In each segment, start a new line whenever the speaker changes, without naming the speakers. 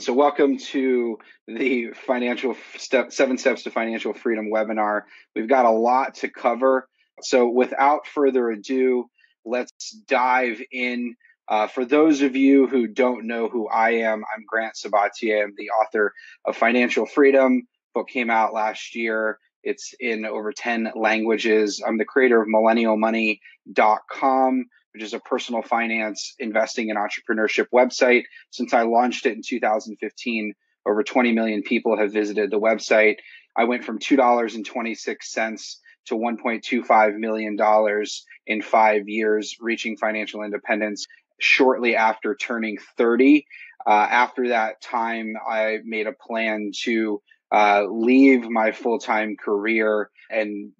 So, welcome to the financial step seven steps to financial freedom webinar. We've got a lot to cover. So, without further ado, let's dive in. Uh, for those of you who don't know who I am, I'm Grant Sabatier. I'm the author of Financial Freedom. Book came out last year. It's in over 10 languages. I'm the creator of millennialmoney.com which is a personal finance, investing, and entrepreneurship website. Since I launched it in 2015, over 20 million people have visited the website. I went from $2.26 to $1.25 million in five years, reaching financial independence shortly after turning 30. Uh, after that time, I made a plan to uh, leave my full time career and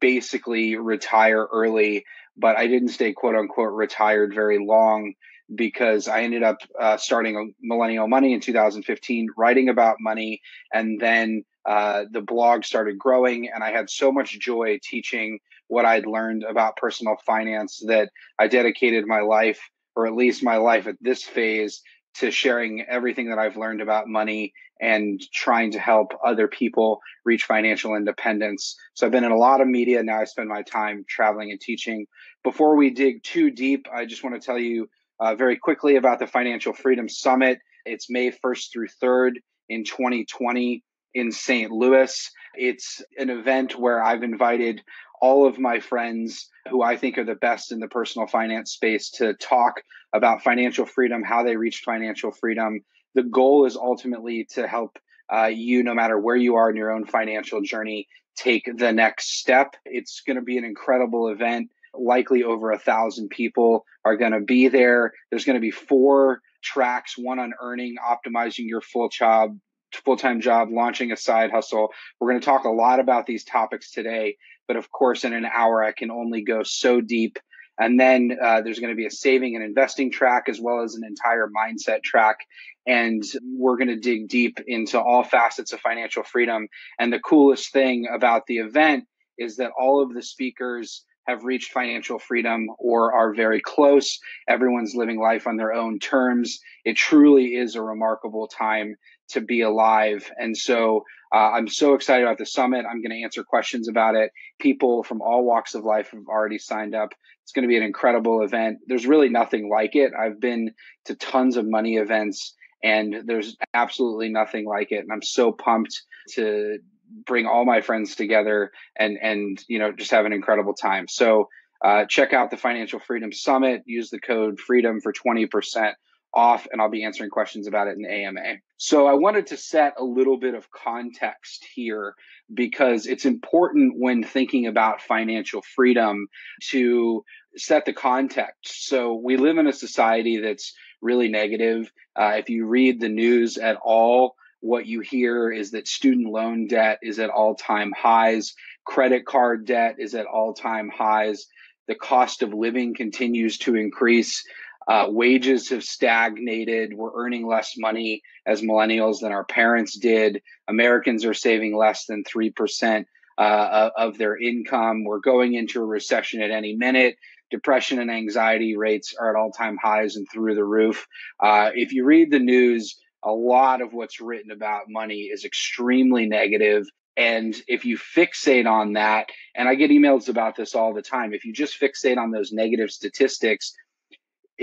basically retire early but I didn't stay quote unquote retired very long because I ended up uh, starting Millennial Money in 2015, writing about money, and then uh, the blog started growing, and I had so much joy teaching what I'd learned about personal finance that I dedicated my life, or at least my life at this phase, to sharing everything that I've learned about money and trying to help other people reach financial independence. So I've been in a lot of media. Now I spend my time traveling and teaching. Before we dig too deep, I just want to tell you uh, very quickly about the Financial Freedom Summit. It's May 1st through 3rd in 2020 in St. Louis. It's an event where I've invited all of my friends who I think are the best in the personal finance space to talk about financial freedom, how they reached financial freedom. The goal is ultimately to help uh, you, no matter where you are in your own financial journey, take the next step. It's going to be an incredible event. Likely over a thousand people are going to be there. There's going to be four tracks one on earning, optimizing your full job, full time job, launching a side hustle. We're going to talk a lot about these topics today. But of course, in an hour, I can only go so deep. And then uh, there's going to be a saving and investing track as well as an entire mindset track. And we're going to dig deep into all facets of financial freedom. And the coolest thing about the event is that all of the speakers have reached financial freedom or are very close. Everyone's living life on their own terms. It truly is a remarkable time to be alive. And so uh, I'm so excited about the summit. I'm going to answer questions about it. People from all walks of life have already signed up. It's going to be an incredible event. There's really nothing like it. I've been to tons of money events and there's absolutely nothing like it. And I'm so pumped to bring all my friends together and and you know just have an incredible time. So uh, check out the Financial Freedom Summit. Use the code FREEDOM for twenty percent off, and I'll be answering questions about it in AMA. So I wanted to set a little bit of context here because it's important when thinking about financial freedom to set the context. So we live in a society that's really negative. Uh, if you read the news at all, what you hear is that student loan debt is at all time highs, credit card debt is at all time highs, the cost of living continues to increase. Uh, wages have stagnated. We're earning less money as millennials than our parents did. Americans are saving less than 3% uh, of their income. We're going into a recession at any minute. Depression and anxiety rates are at all time highs and through the roof. Uh, if you read the news, a lot of what's written about money is extremely negative. And if you fixate on that, and I get emails about this all the time, if you just fixate on those negative statistics,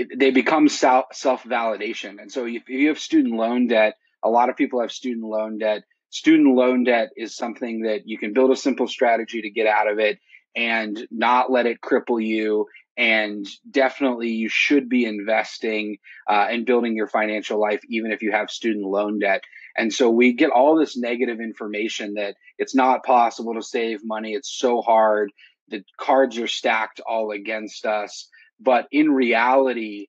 it, they become self validation. And so if, if you have student loan debt, a lot of people have student loan debt. Student loan debt is something that you can build a simple strategy to get out of it and not let it cripple you. And definitely you should be investing uh, and building your financial life even if you have student loan debt. And so we get all this negative information that it's not possible to save money. It's so hard. The cards are stacked all against us but in reality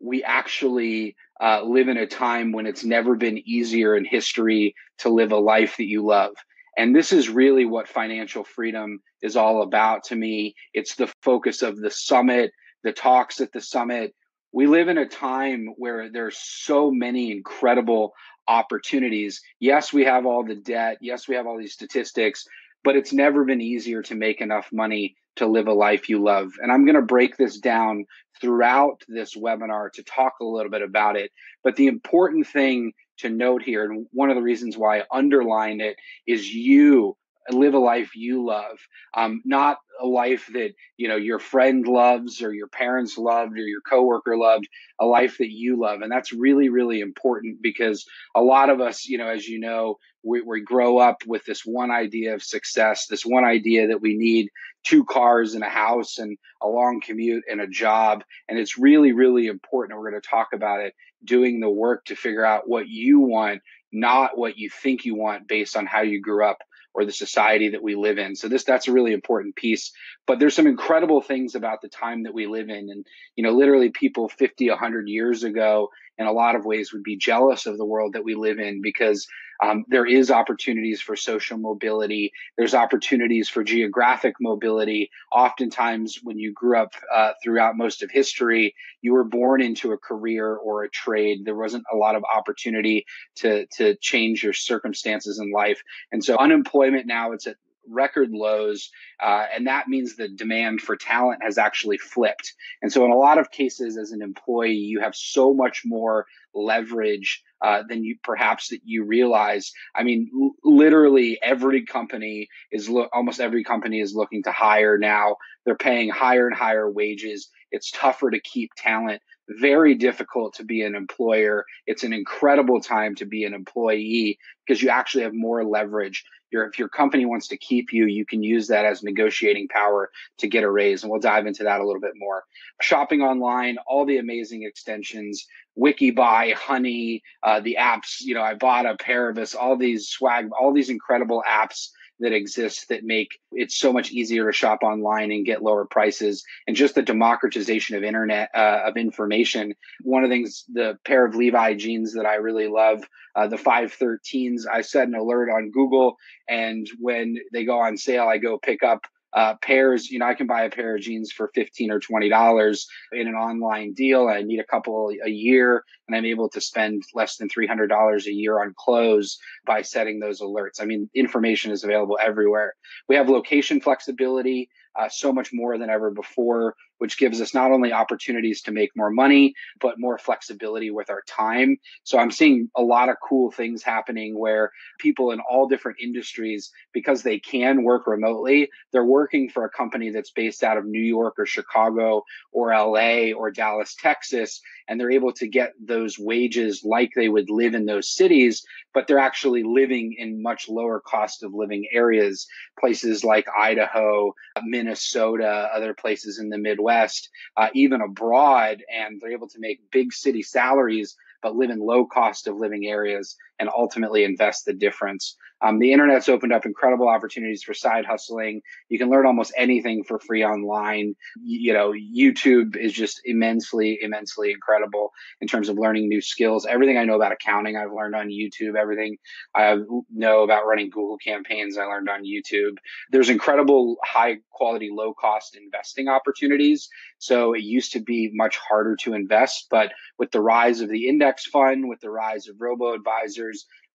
we actually uh, live in a time when it's never been easier in history to live a life that you love and this is really what financial freedom is all about to me. It's the focus of the summit, the talks at the summit. We live in a time where there's so many incredible opportunities. Yes, we have all the debt. Yes, we have all these statistics, but it's never been easier to make enough money to live a life you love. And I'm going to break this down throughout this webinar to talk a little bit about it. But the important thing to note here, and one of the reasons why I underline it is you live a life you love, um, not a life that you know your friend loves or your parents loved or your coworker loved. A life that you love, and that's really really important because a lot of us, you know, as you know, we, we grow up with this one idea of success, this one idea that we need two cars and a house and a long commute and a job, and it's really really important. We're going to talk about it. Doing the work to figure out what you want, not what you think you want based on how you grew up or the society that we live in. So this that's a really important piece. But there's some incredible things about the time that we live in and you know literally people 50 100 years ago in a lot of ways would be jealous of the world that we live in because um, there is opportunities for social mobility there's opportunities for geographic mobility oftentimes when you grew up uh, throughout most of history you were born into a career or a trade there wasn't a lot of opportunity to to change your circumstances in life and so unemployment now it's at record lows. Uh, and that means the demand for talent has actually flipped. And so, in a lot of cases, as an employee, you have so much more leverage uh, than you perhaps that you realize. I mean, l- literally every company is lo- almost every company is looking to hire now. They're paying higher and higher wages. It's tougher to keep talent. Very difficult to be an employer. It's an incredible time to be an employee because you actually have more leverage your if your company wants to keep you, you can use that as negotiating power to get a raise. And we'll dive into that a little bit more. Shopping online, all the amazing extensions, WikiBuy, Honey, uh, the apps. You know, Ibotta pair of us, all these swag, all these incredible apps that exist that make it so much easier to shop online and get lower prices and just the democratization of internet uh, of information one of the things the pair of levi jeans that i really love uh, the 513s i set an alert on google and when they go on sale i go pick up uh, pairs, you know, I can buy a pair of jeans for 15 or $20 in an online deal. I need a couple a year and I'm able to spend less than $300 a year on clothes by setting those alerts. I mean, information is available everywhere. We have location flexibility uh, so much more than ever before, which gives us not only opportunities to make more money, but more flexibility with our time. So I'm seeing a lot of cool things happening where people in all different industries, because they can work remotely, they're working for a company that's based out of New York or Chicago or LA or Dallas, Texas, and they're able to get those wages like they would live in those cities, but they're actually living in much lower cost of living areas, places like Idaho, Minnesota, other places in the Midwest, uh, even abroad, and they're able to make big city salaries but live in low cost of living areas and ultimately invest the difference. Um, the internet's opened up incredible opportunities for side hustling. You can learn almost anything for free online. You, you know, YouTube is just immensely, immensely incredible in terms of learning new skills. Everything I know about accounting, I've learned on YouTube. Everything I know about running Google campaigns, I learned on YouTube. There's incredible high quality, low cost investing opportunities. So it used to be much harder to invest, but with the rise of the index fund, with the rise of robo advisors,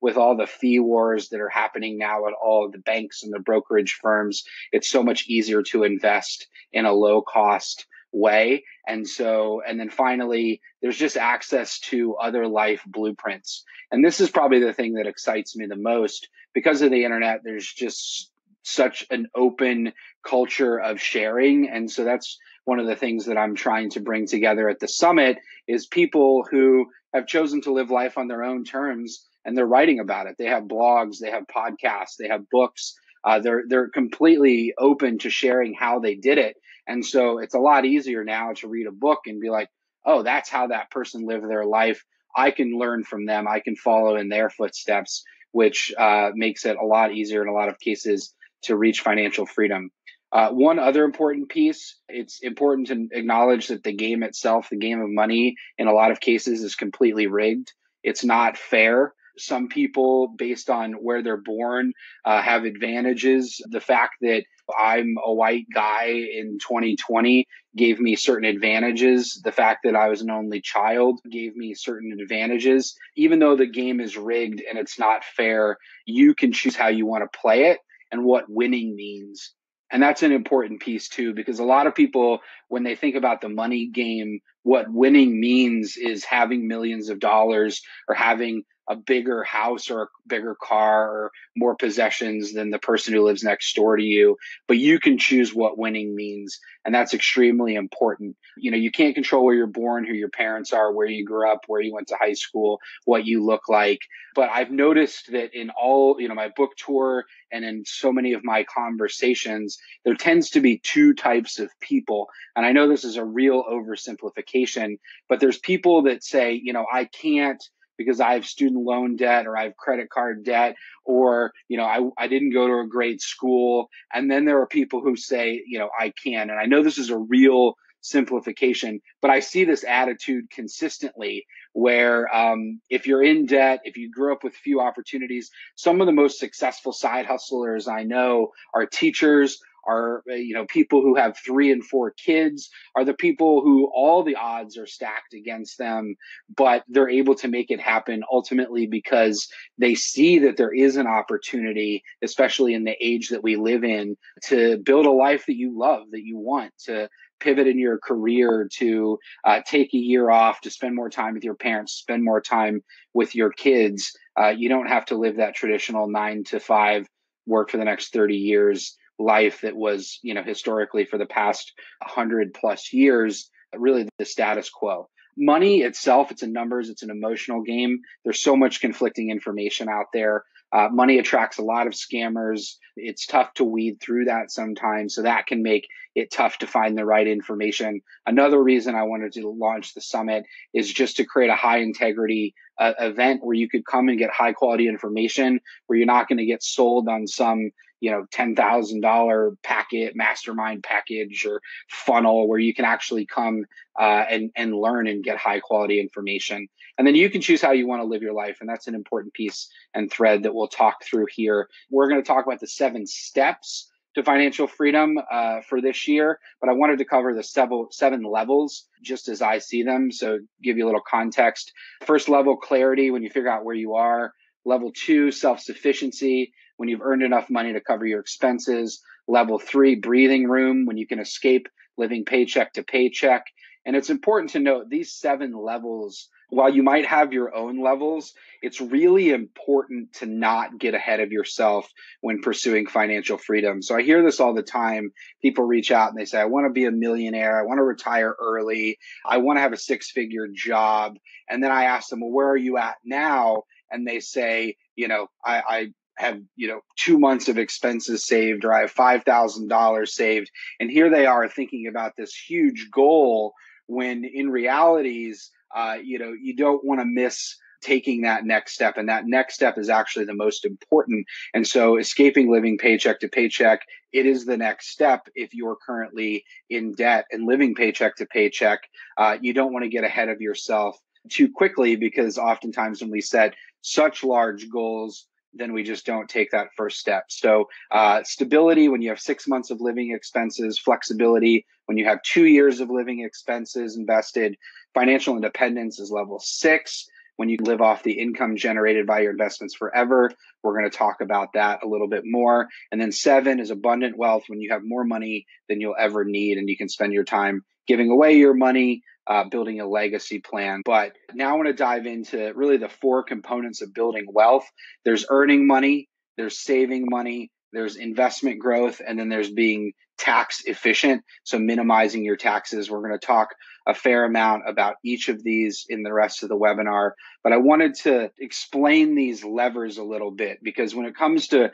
with all the fee wars that are happening now at all the banks and the brokerage firms, it's so much easier to invest in a low cost way. And so, and then finally, there's just access to other life blueprints. And this is probably the thing that excites me the most because of the internet. There's just such an open culture of sharing. And so that's one of the things that I'm trying to bring together at the summit is people who have chosen to live life on their own terms and they're writing about it. They have blogs, they have podcasts, they have books. Uh, they're they're completely open to sharing how they did it, and so it's a lot easier now to read a book and be like, oh, that's how that person lived their life. I can learn from them. I can follow in their footsteps, which uh, makes it a lot easier in a lot of cases to reach financial freedom. Uh, one other important piece it's important to acknowledge that the game itself, the game of money, in a lot of cases is completely rigged. It's not fair. Some people, based on where they're born, uh, have advantages. The fact that I'm a white guy in 2020 gave me certain advantages. The fact that I was an only child gave me certain advantages. Even though the game is rigged and it's not fair, you can choose how you want to play it and what winning means. And that's an important piece too, because a lot of people, when they think about the money game, what winning means is having millions of dollars or having a bigger house or a bigger car or more possessions than the person who lives next door to you, but you can choose what winning means. And that's extremely important. You know, you can't control where you're born, who your parents are, where you grew up, where you went to high school, what you look like. But I've noticed that in all, you know, my book tour and in so many of my conversations, there tends to be two types of people. And I know this is a real oversimplification, but there's people that say, you know, I can't because I have student loan debt or I have credit card debt or, you know, I, I didn't go to a great school. And then there are people who say, you know, I can. And I know this is a real simplification, but I see this attitude consistently where um, if you're in debt, if you grew up with few opportunities, some of the most successful side hustlers I know are teachers, are uh, you know people who have three and four kids are the people who all the odds are stacked against them but they're able to make it happen ultimately because they see that there is an opportunity especially in the age that we live in to build a life that you love that you want to pivot in your career to uh, take a year off to spend more time with your parents spend more time with your kids. Uh, you don't have to live that traditional nine to five work for the next 30 years life that was, you know, historically for the past 100 plus years, really the status quo. Money itself, it's a numbers, it's an emotional game. There's so much conflicting information out there. Uh, money attracts a lot of scammers. It's tough to weed through that sometimes. So that can make it tough to find the right information. Another reason I wanted to launch the summit is just to create a high integrity uh, event where you could come and get high quality information, where you're not going to get sold on some you know $10000 packet mastermind package or funnel where you can actually come uh, and and learn and get high quality information. And then you can choose how you want to live your life and that's an important piece and thread that we'll talk through here. We're going to talk about the seven steps to financial freedom uh, for this year but i wanted to cover the seven, seven levels just as i see them. So give you a little context. First level clarity when you figure out where you are. Level two self-sufficiency when you've earned enough money to cover your expenses. Level three, breathing room, when you can escape living paycheck to paycheck. And it's important to note these seven levels, while you might have your own levels, it's really important to not get ahead of yourself when pursuing financial freedom. So I hear this all the time. People reach out and they say, I want to be a millionaire. I want to retire early. I want to have a six figure job. And then I ask them, well, where are you at now? And they say, you know, I, I have you know two months of expenses saved or i have $5000 saved. And here they are thinking about this huge goal when in realities uh, you know you don't want to miss taking that next step. And that next step is actually the most important. And so escaping living paycheck to paycheck it is the next step if you're currently in debt and living paycheck to paycheck. Uh, you don't want to get ahead of yourself too quickly because oftentimes when we set such large goals then we just don't take that first step. So, uh, stability when you have six months of living expenses, flexibility when you have two years of living expenses invested, financial independence is level six. When you live off the income generated by your investments forever, we're going to talk about that a little bit more. And then seven is abundant wealth when you have more money than you'll ever need and you can spend your time giving away your money, uh, building a legacy plan. But now I want to dive into really the four components of building wealth there's earning money, there's saving money, there's investment growth, and then there's being tax efficient. So, minimizing your taxes. We're going to talk a fair amount about each of these in the rest of the webinar. But I wanted to explain these levers a little bit because when it comes to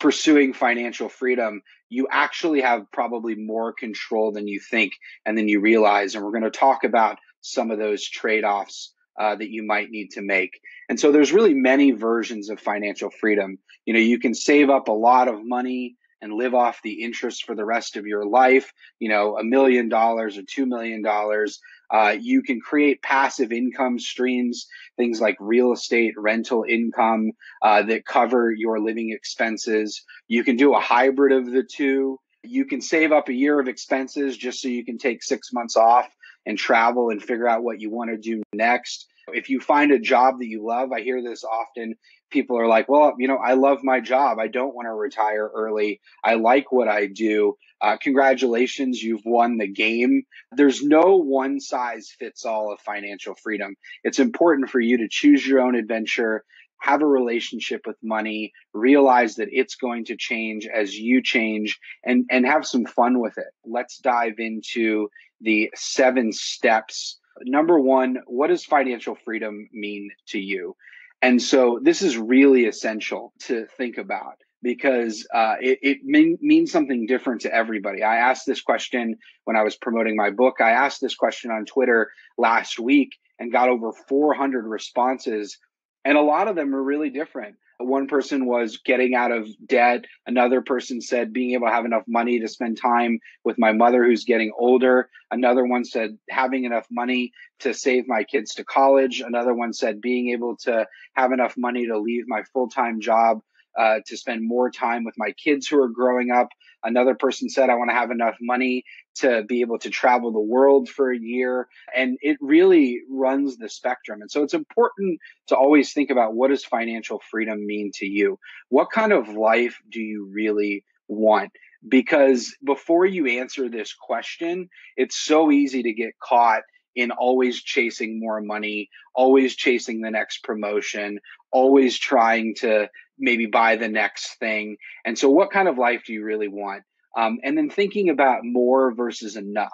pursuing financial freedom, you actually have probably more control than you think and then you realize. And we're going to talk about some of those trade offs uh, that you might need to make. And so there's really many versions of financial freedom. You know, you can save up a lot of money and live off the interest for the rest of your life, you know, a million dollars or two million dollars. Uh, you can create passive income streams, things like real estate rental income uh, that cover your living expenses. You can do a hybrid of the two. You can save up a year of expenses just so you can take six months off and travel and figure out what you want to do next. If you find a job that you love, I hear this often. People are like, well, you know, I love my job. I don't want to retire early. I like what I do. Uh, congratulations, you've won the game. There's no one size fits all of financial freedom. It's important for you to choose your own adventure, have a relationship with money, realize that it's going to change as you change, and, and have some fun with it. Let's dive into the seven steps. Number one, what does financial freedom mean to you? And so this is really essential to think about because uh, it, it mean, means something different to everybody. I asked this question when I was promoting my book. I asked this question on Twitter last week and got over 400 responses. And a lot of them are really different. One person was getting out of debt. Another person said being able to have enough money to spend time with my mother who's getting older. Another one said having enough money to save my kids to college. Another one said being able to have enough money to leave my full time job uh, to spend more time with my kids who are growing up. Another person said, I want to have enough money to be able to travel the world for a year. And it really runs the spectrum. And so it's important to always think about what does financial freedom mean to you? What kind of life do you really want? Because before you answer this question, it's so easy to get caught in always chasing more money, always chasing the next promotion, always trying to maybe buy the next thing. And so, what kind of life do you really want? Um, and then thinking about more versus enough.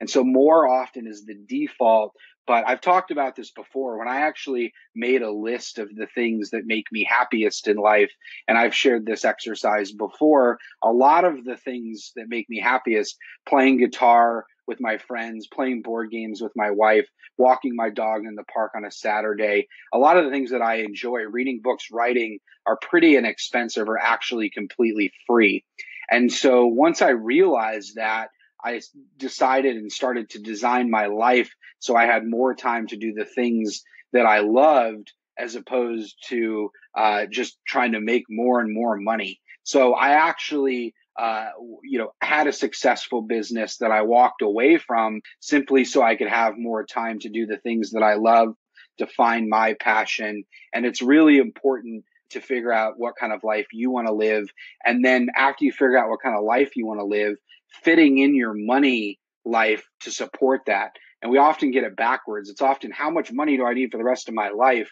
And so, more often is the default. But I've talked about this before when I actually made a list of the things that make me happiest in life. And I've shared this exercise before. A lot of the things that make me happiest playing guitar, with my friends, playing board games with my wife, walking my dog in the park on a Saturday. A lot of the things that I enjoy, reading books, writing, are pretty inexpensive or actually completely free. And so once I realized that, I decided and started to design my life so I had more time to do the things that I loved as opposed to uh, just trying to make more and more money. So I actually uh, you know, had a successful business that I walked away from simply so I could have more time to do the things that I love, to find my passion. And it's really important to figure out what kind of life you want to live. And then after you figure out what kind of life you want to live, fitting in your money life to support that. And we often get it backwards. It's often how much money do I need for the rest of my life?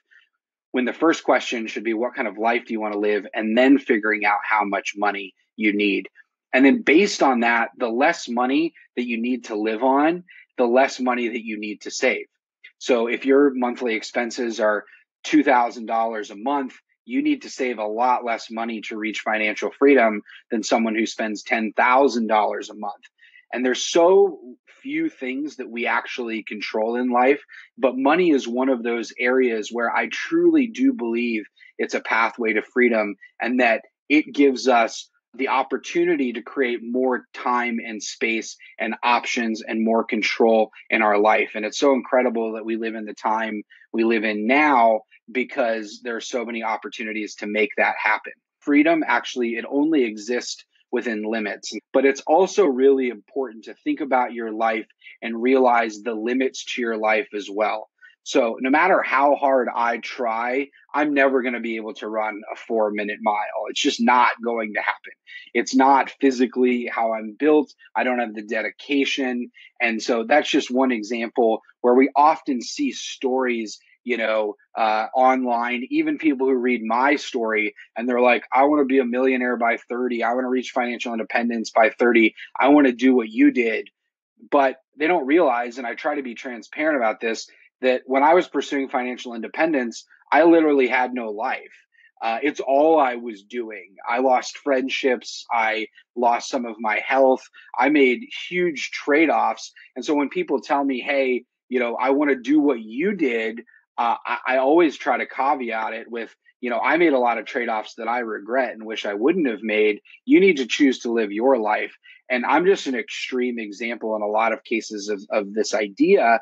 When the first question should be what kind of life do you want to live? And then figuring out how much money you need. And then based on that, the less money that you need to live on, the less money that you need to save. So if your monthly expenses are $2,000 a month, you need to save a lot less money to reach financial freedom than someone who spends $10,000 a month. And there's so few things that we actually control in life, but money is one of those areas where I truly do believe it's a pathway to freedom and that it gives us the opportunity to create more time and space and options and more control in our life. And it's so incredible that we live in the time we live in now because there are so many opportunities to make that happen. Freedom actually, it only exists within limits, but it's also really important to think about your life and realize the limits to your life as well. So no matter how hard I try, I'm never going to be able to run a four minute mile. It's just not going to happen. It's not physically how I'm built. I don't have the dedication. And so that's just one example where we often see stories you know, uh, online, even people who read my story and they're like, I want to be a millionaire by 30. I want to reach financial independence by 30. I want to do what you did. But they don't realize, and I try to be transparent about this, that when I was pursuing financial independence, I literally had no life. Uh, it's all I was doing. I lost friendships. I lost some of my health. I made huge trade offs. And so when people tell me, hey, you know, I want to do what you did, uh, I, I always try to caveat it with, you know, I made a lot of trade offs that I regret and wish I wouldn't have made. You need to choose to live your life. And I'm just an extreme example in a lot of cases of, of this idea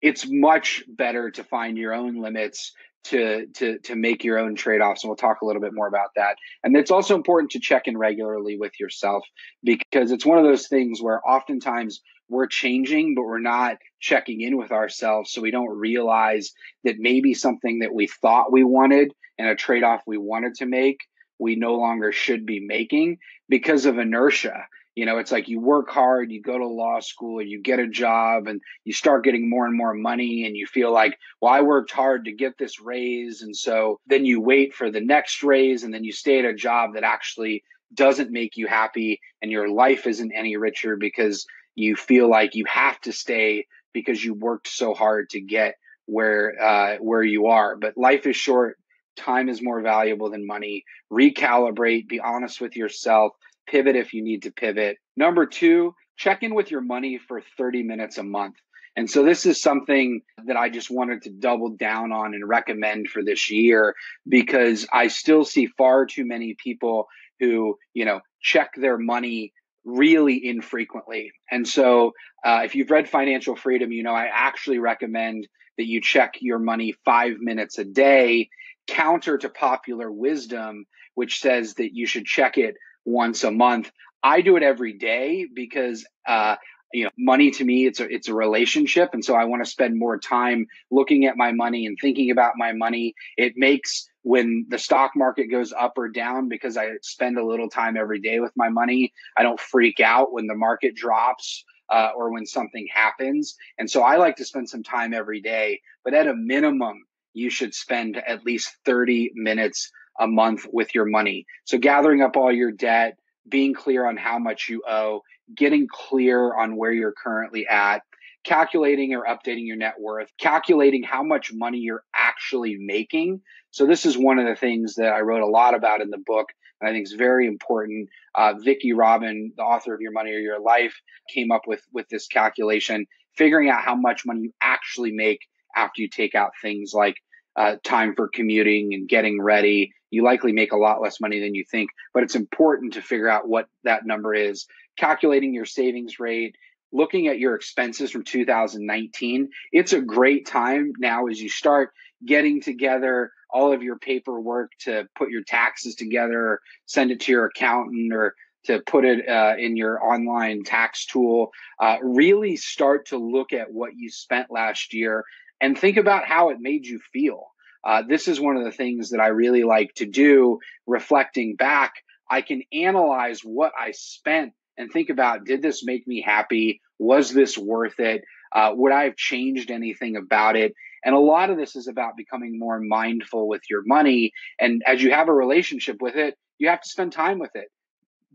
it's much better to find your own limits to to to make your own trade-offs and we'll talk a little bit more about that and it's also important to check in regularly with yourself because it's one of those things where oftentimes we're changing, but we're not checking in with ourselves. So we don't realize that maybe something that we thought we wanted and a trade off we wanted to make, we no longer should be making because of inertia. You know, it's like you work hard, you go to law school, you get a job, and you start getting more and more money, and you feel like, well, I worked hard to get this raise. And so then you wait for the next raise, and then you stay at a job that actually doesn't make you happy, and your life isn't any richer because you feel like you have to stay because you worked so hard to get where uh, where you are. But life is short. Time is more valuable than money. Recalibrate. Be honest with yourself pivot if you need to pivot. Number two, check in with your money for 30 minutes a month. And so this is something that I just wanted to double down on and recommend for this year because I still see far too many people who, you know, check their money really infrequently. And so uh, if you've read Financial Freedom, you know, I actually recommend that you check your money five minutes a day, counter to popular wisdom, which says that you should check it once a month. I do it every day because uh, you know money to me it's a it's a relationship and so I want to spend more time looking at my money and thinking about my money. It makes when the stock market goes up or down because I spend a little time every day with my money. I don't freak out when the market drops. Uh, or when something happens. And so I like to spend some time every day, but at a minimum, you should spend at least 30 minutes a month with your money. So gathering up all your debt, being clear on how much you owe, getting clear on where you're currently at, calculating or updating your net worth, calculating how much money you're actually making. So this is one of the things that I wrote a lot about in the book. And I think is very important. Uh, Robin, the author of Your Money or Your Life, came up with with this calculation, figuring out how much money you actually make after you take out things like uh, time for commuting and getting ready, you likely make a lot less money than you think. But it's important to figure out what that number is. Calculating your savings rate, looking at your expenses from 2019. It's a great time now as you start getting together all of your paperwork to put your taxes together, send it to your accountant, or to put it uh, in your online tax tool. Uh, really start to look at what you spent last year and think about how it made you feel. Uh, this is one of the things that I really like to do. Reflecting back, I can analyze what I spent and think about did this make me happy? Was this worth it? Uh, would I have changed anything about it? And a lot of this is about becoming more mindful with your money. And as you have a relationship with it, you have to spend time with it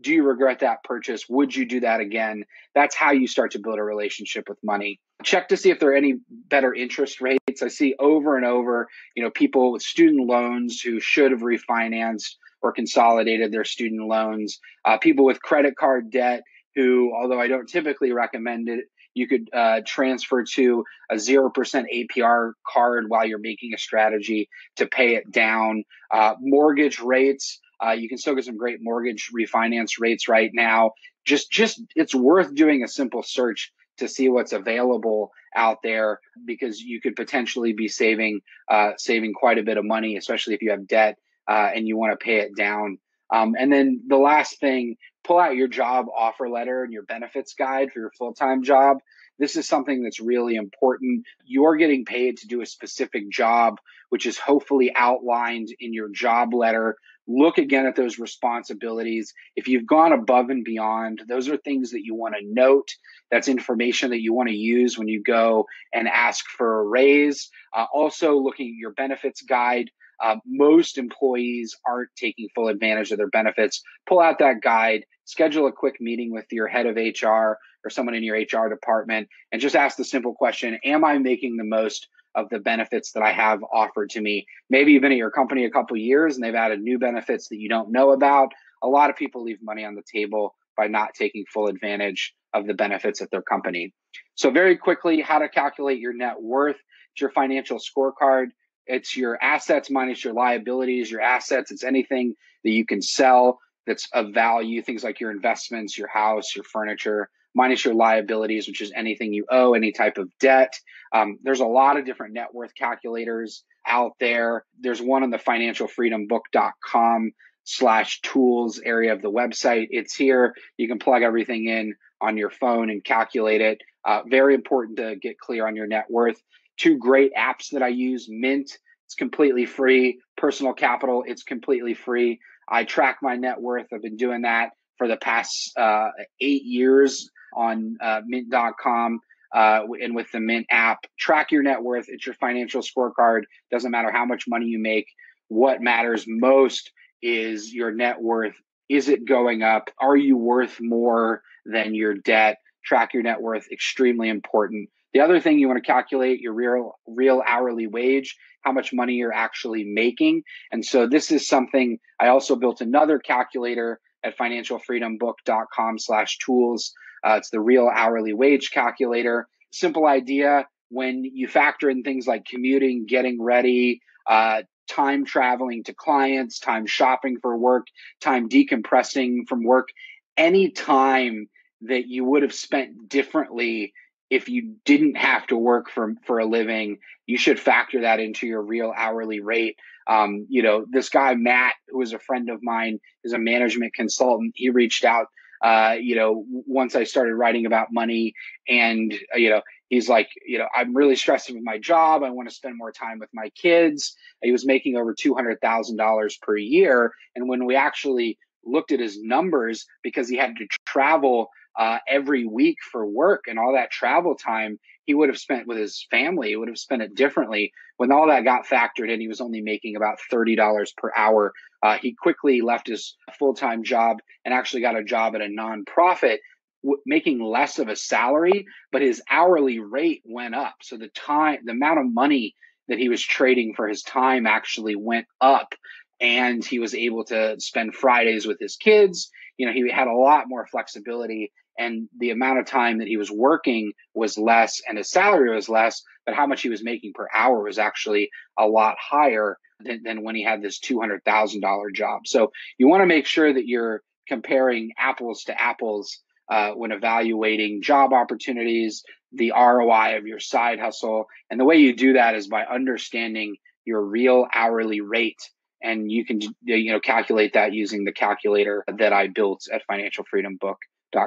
do you regret that purchase? Would you do that again? That's how you start to build a relationship with money. Check to see if there are any better interest rates. I see over and over, you know, people with student loans who should have refinanced or consolidated their student loans, uh, people with credit card debt who, although I don't typically recommend it, you could uh, transfer to a 0% APR card while you're making a strategy to pay it down. Uh, mortgage rates, uh, you can still get some great mortgage refinance rates right now. Just, just it's worth doing a simple search to see what's available out there because you could potentially be saving, uh, saving quite a bit of money, especially if you have debt uh, and you want to pay it down. Um, and then the last thing, pull out your job offer letter and your benefits guide for your full time job. This is something that's really important. You're getting paid to do a specific job, which is hopefully outlined in your job letter look again at those responsibilities. If you've gone above and beyond, those are things that you want to note. That's information that you want to use when you go and ask for a raise. Uh, also, looking at your benefits guide. Uh, most employees aren't taking full advantage of their benefits. Pull out that guide, schedule a quick meeting with your head of HR or someone in your HR department, and just ask the simple question Am I making the most of the benefits that I have offered to me. Maybe you've been at your company a couple years and they've added new benefits that you don't know about. A lot of people leave money on the table by not taking full advantage of the benefits at their company. So, very quickly, how to calculate your net worth. It's your financial scorecard. It's your assets minus your liabilities. Your assets, it's anything that you can sell that's of value, things like your investments, your house, your furniture, minus your liabilities, which is anything you owe, any type of debt. Um, there's a lot of different net worth calculators out there. There's one on the financialfreedombook.com slash tools area of the website. It's here. You can plug everything in on your phone and calculate it. Uh, very important to get clear on your net worth. Two great apps that I use Mint, it's completely free. Personal Capital, it's completely free. I track my net worth. I've been doing that for the past uh, eight years on uh, mint.com. Uh, and with the Mint app, track your net worth. It's your financial scorecard. Doesn't matter how much money you make. What matters most is your net worth. Is it going up? Are you worth more than your debt? Track your net worth. Extremely important. The other thing you want to calculate your real real hourly wage, how much money you're actually making. And so this is something I also built another calculator at financialfreedombook.com slash tools. Uh, it's the real hourly wage calculator. Simple idea when you factor in things like commuting, getting ready, uh, time traveling to clients, time shopping for work, time decompressing from work, any time that you would have spent differently if you didn't have to work for for a living, you should factor that into your real hourly rate. Um, you know, this guy Matt, who is a friend of mine, is a management consultant. He reached out, uh, you know, once I started writing about money, and uh, you know, he's like, you know, I'm really stressed with my job. I want to spend more time with my kids. He was making over two hundred thousand dollars per year, and when we actually looked at his numbers, because he had to travel uh, every week for work and all that travel time he would have spent with his family. He would have spent it differently. When all that got factored in, he was only making about $30 per hour. Uh, he quickly left his full time job and actually got a job at a nonprofit, w- making less of a salary, but his hourly rate went up. So the time, the amount of money that he was trading for his time actually went up. And he was able to spend Fridays with his kids. You know, he had a lot more flexibility and the amount of time that he was working was less and his salary was less, but how much he was making per hour was actually a lot higher than, than when he had this $200,000 job. So you want to make sure that you're comparing apples to apples uh, when evaluating job opportunities, the ROI of your side hustle. And the way you do that is by understanding your real hourly rate and you can you know calculate that using the calculator that I built at Financial Freedom Book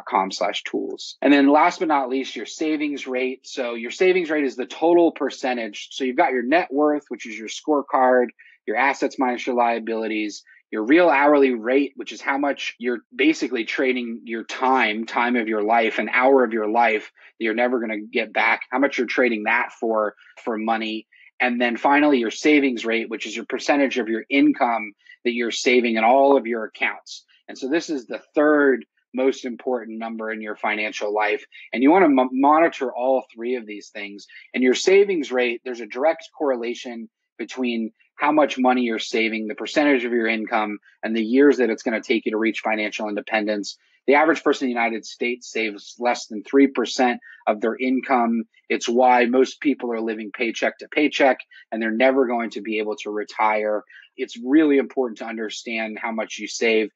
com slash tools. And then last but not least, your savings rate. So your savings rate is the total percentage. So you've got your net worth, which is your scorecard, your assets minus your liabilities, your real hourly rate, which is how much you're basically trading your time, time of your life, an hour of your life that you're never going to get back, how much you're trading that for for money. And then finally, your savings rate, which is your percentage of your income that you're saving in all of your accounts. And so this is the third most important number in your financial life. And you want to m- monitor all three of these things. And your savings rate, there's a direct correlation between how much money you're saving, the percentage of your income, and the years that it's going to take you to reach financial independence. The average person in the United States saves less than 3% of their income. It's why most people are living paycheck to paycheck and they're never going to be able to retire. It's really important to understand how much you save.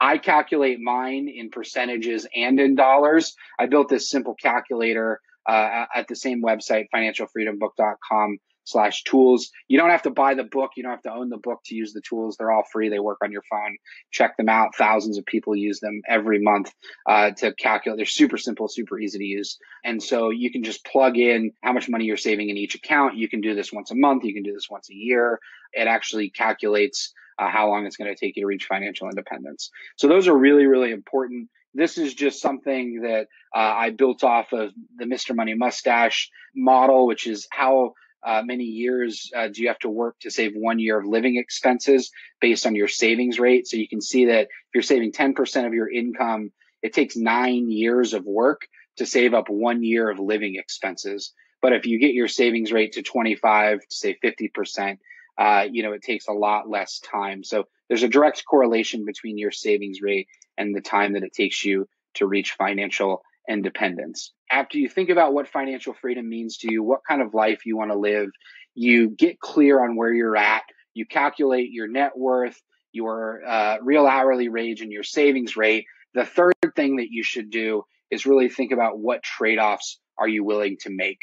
I calculate mine in percentages and in dollars. I built this simple calculator uh, at the same website, financialfreedombook.com slash tools. You don't have to buy the book. You don't have to own the book to use the tools. They're all free. They work on your phone. Check them out. Thousands of people use them every month uh, to calculate. They're super simple, super easy to use. And so you can just plug in how much money you're saving in each account. You can do this once a month. You can do this once a year. It actually calculates uh, how long it's going to take you to reach financial independence. So those are really, really important. This is just something that uh, I built off of the Mr. Money Mustache model, which is how uh, many years uh, do you have to work to save one year of living expenses based on your savings rate. So you can see that if you're saving 10% of your income, it takes nine years of work to save up one year of living expenses. But if you get your savings rate to 25 to say 50%, uh, you know, it takes a lot less time. So there's a direct correlation between your savings rate and the time that it takes you to reach financial independence. After you think about what financial freedom means to you, what kind of life you want to live, you get clear on where you're at, you calculate your net worth, your uh, real hourly wage, and your savings rate. The third thing that you should do is really think about what trade offs are you willing to make.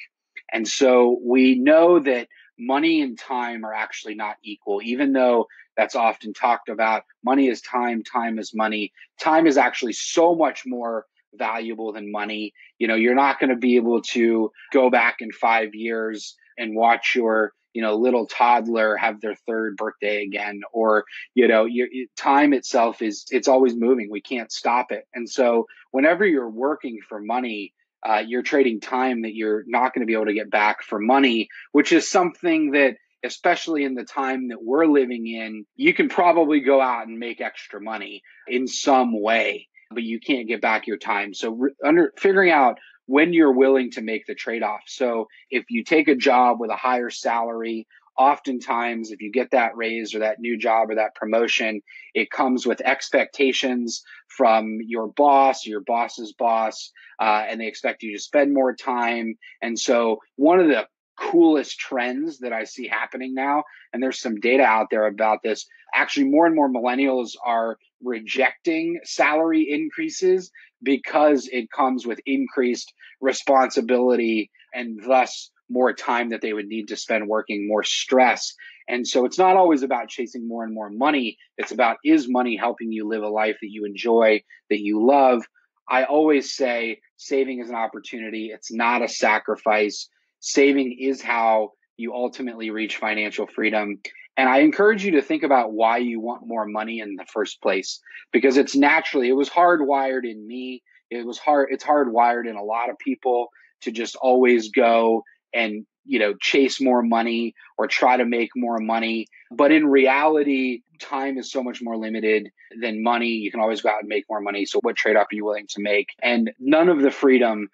And so we know that money and time are actually not equal. Even though that's often talked about. Money is time, time is money. Time is actually so much more valuable than money. You know, you're not going to be able to go back in five years and watch your you know little toddler have their third birthday again or you know your time itself is it's always moving we can't stop it and so whenever you're working for money uh, you're trading time that you're not going to be able to get back for money which is something that especially in the time that we're living in you can probably go out and make extra money in some way but you can't get back your time. So re- under figuring out when you're willing to make the trade-off. So if you take a job with a higher salary, oftentimes if you get that raise or that new job or that promotion, it comes with expectations from your boss, your boss's boss, uh, and they expect you to spend more time. And so one of the coolest trends that I see happening now. And there's some data out there about this. Actually, more and more millennials are rejecting salary increases because it comes with increased responsibility and thus more time that they would need to spend working, more stress. And so it's not always about chasing more and more money. It's about is money helping you live a life that you enjoy, that you love? I always say saving is an opportunity, it's not a sacrifice saving is how you ultimately reach financial freedom. And I encourage you to think about why you want more money in the first place, because it's naturally, it was hardwired in me. It was hard, it's hardwired in a lot of people to just always go and, you know, chase more money or try to make more money. But in reality, time is so much more limited than money. You can always go out and make more money. So what trade off are you willing to make? And none of the freedom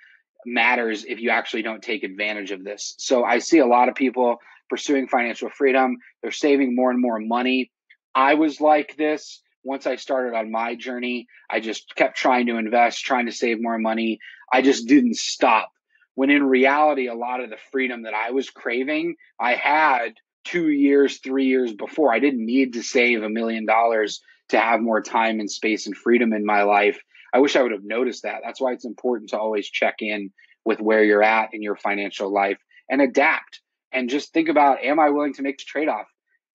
matters if you actually don't take advantage of this. So I see a lot of people pursuing financial freedom, they're saving more and more money. I was like this once I started on my journey. I just kept trying to invest, trying to save more money. I just didn't stop. When in reality, a lot of the freedom that I was craving, I had two years, three years before. I didn't need to save a million dollars to have more time and space and freedom in my life. I wish I would have noticed that. That's why it's important to always check in with where you're at in your financial life and adapt and just think about am I willing to make a trade off?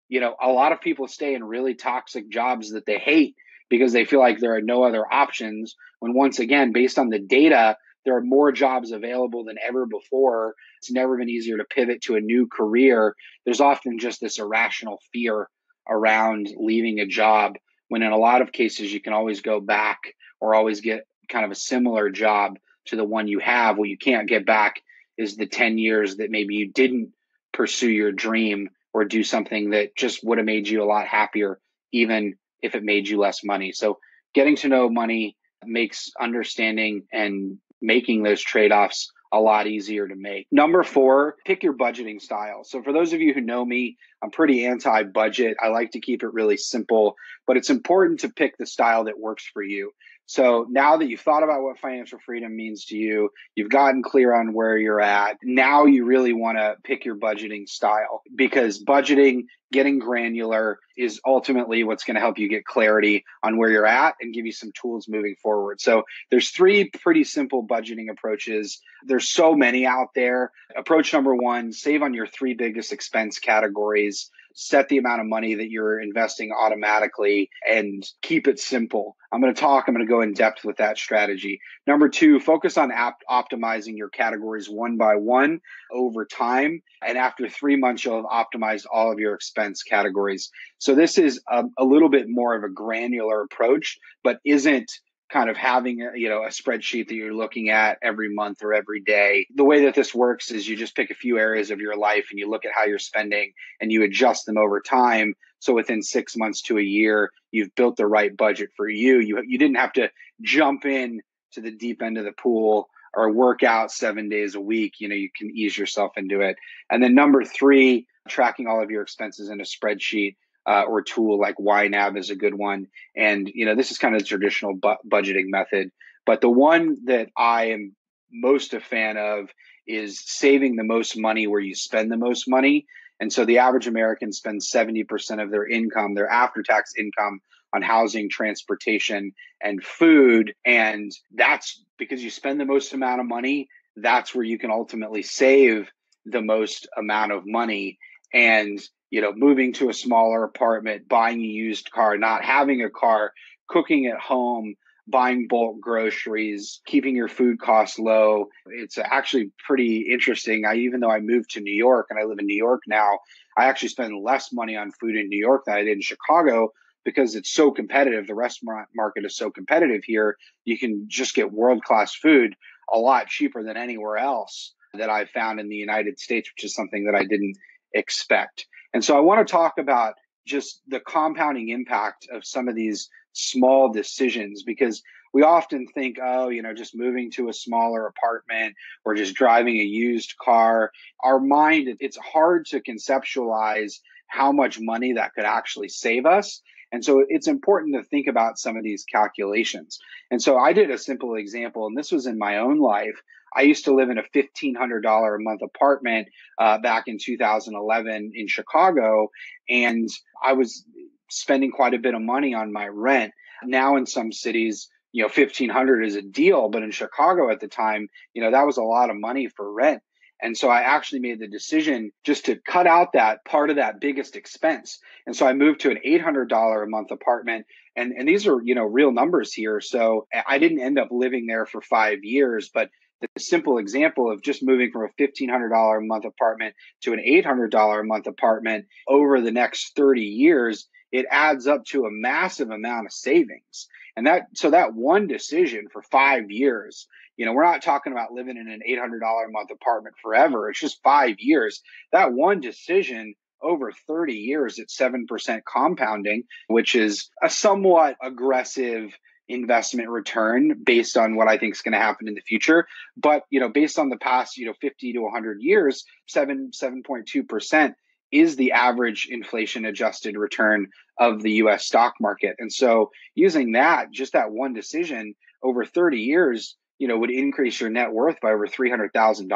You know, a lot of people stay in really toxic jobs that they hate because they feel like there are no other options. When once again, based on the data, there are more jobs available than ever before. It's never been easier to pivot to a new career. There's often just this irrational fear around leaving a job when in a lot of cases you can always go back or always get kind of a similar job to the one you have. What you can't get back is the 10 years that maybe you didn't pursue your dream or do something that just would have made you a lot happier, even if it made you less money. So, getting to know money makes understanding and making those trade offs a lot easier to make. Number four, pick your budgeting style. So, for those of you who know me, I'm pretty anti budget. I like to keep it really simple, but it's important to pick the style that works for you. So now that you've thought about what financial freedom means to you, you've gotten clear on where you're at. Now you really want to pick your budgeting style because budgeting, getting granular is ultimately what's going to help you get clarity on where you're at and give you some tools moving forward. So there's three pretty simple budgeting approaches. There's so many out there. Approach number 1, save on your three biggest expense categories set the amount of money that you're investing automatically and keep it simple. I'm going to talk, I'm going to go in depth with that strategy. Number two, focus on app optimizing your categories one by one over time. And after three months, you'll have optimized all of your expense categories. So this is a, a little bit more of a granular approach, but isn't kind of having a, you know a spreadsheet that you're looking at every month or every day. The way that this works is you just pick a few areas of your life and you look at how you're spending and you adjust them over time. So within 6 months to a year you've built the right budget for you. You you didn't have to jump in to the deep end of the pool or work out 7 days a week. You know you can ease yourself into it. And then number 3 tracking all of your expenses in a spreadsheet uh, or tool like YNAB is a good one. And you know, this is kind of the traditional bu- budgeting method. But the one that I am most a fan of is saving the most money where you spend the most money. And so the average American spends 70% of their income, their after tax income, on housing, transportation, and food. And that's because you spend the most amount of money, that's where you can ultimately save the most amount of money. And you know, moving to a smaller apartment, buying a used car, not having a car, cooking at home, buying bulk groceries, keeping your food costs low. It's actually pretty interesting. I even though I moved to New York and I live in New York now, I actually spend less money on food in New York than I did in Chicago because it's so competitive. The restaurant market is so competitive here. You can just get world class food a lot cheaper than anywhere else that I've found in the United States, which is something that I didn't expect. And so I want to talk about just the compounding impact of some of these small decisions because we often think, oh, you know, just moving to a smaller apartment or just driving a used car. Our mind, it's hard to conceptualize how much money that could actually save us. And so it's important to think about some of these calculations. And so I did a simple example, and this was in my own life. I used to live in a $1,500 a month apartment uh, back in 2011 in Chicago, and I was spending quite a bit of money on my rent. Now, in some cities, you know, 1500 is a deal, but in Chicago at the time, you know, that was a lot of money for rent. And so I actually made the decision just to cut out that part of that biggest expense. And so I moved to an $800 a month apartment. And, and these are, you know, real numbers here. So I didn't end up living there for five years, but the simple example of just moving from a $1,500 a month apartment to an $800 a month apartment over the next 30 years, it adds up to a massive amount of savings. And that, so that one decision for five years you know, we're not talking about living in an $800 a month apartment forever. It's just five years. That one decision over 30 years at 7% compounding, which is a somewhat aggressive investment return based on what I think is going to happen in the future. But, you know, based on the past, you know, 50 to 100 years, 7 7.2% is the average inflation adjusted return of the US stock market. And so using that, just that one decision over 30 years, you know, would increase your net worth by over $300,000.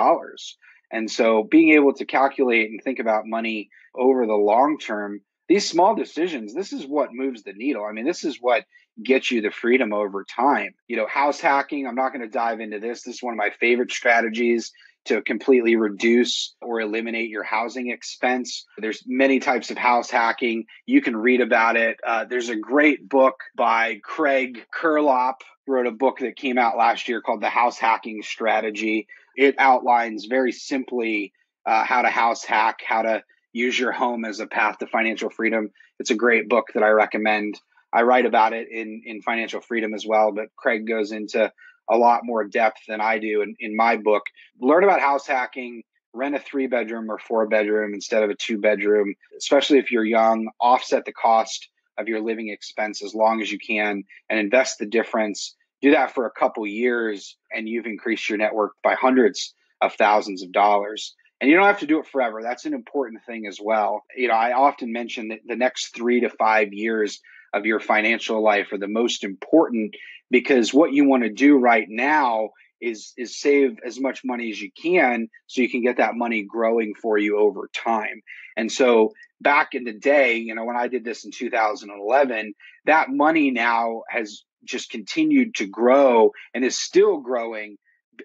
And so being able to calculate and think about money over the long term, these small decisions, this is what moves the needle. I mean, this is what gets you the freedom over time. You know, house hacking, I'm not going to dive into this. This is one of my favorite strategies to completely reduce or eliminate your housing expense. There's many types of house hacking. You can read about it. Uh, there's a great book by Craig Curelop wrote a book that came out last year called The House Hacking Strategy. It outlines very simply uh, how to house hack, how to use your home as a path to financial freedom. It's a great book that I recommend. I write about it in, in Financial Freedom as well, but Craig goes into a lot more depth than I do in, in my book. Learn about house hacking, rent a three bedroom or four bedroom instead of a two bedroom, especially if you're young, offset the cost of your living expense as long as you can and invest the difference. Do that for a couple years and you've increased your net worth by hundreds of thousands of dollars. And you don't have to do it forever. That's an important thing as well. You know, I often mention that the next three to five years of your financial life are the most important because what you want to do right now is is save as much money as you can so you can get that money growing for you over time. And so back in the day, you know, when I did this in 2011, that money now has just continued to grow and is still growing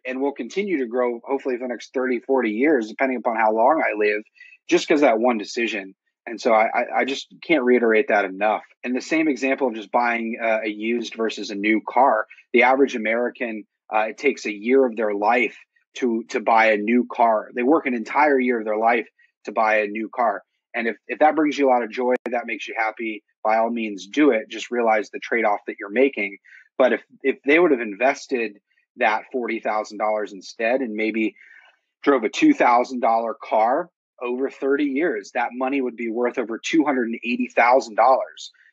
and will continue to grow hopefully for the next 30, 40 years, depending upon how long I live, just because that one decision. And so I, I just can't reiterate that enough. And the same example of just buying a used versus a new car, the average American, uh, it takes a year of their life to to buy a new car. They work an entire year of their life to buy a new car. And if, if that brings you a lot of joy, that makes you happy, by all means do it. Just realize the trade off that you're making. But if, if they would have invested that $40,000 instead and maybe drove a $2,000 car over 30 years, that money would be worth over $280,000.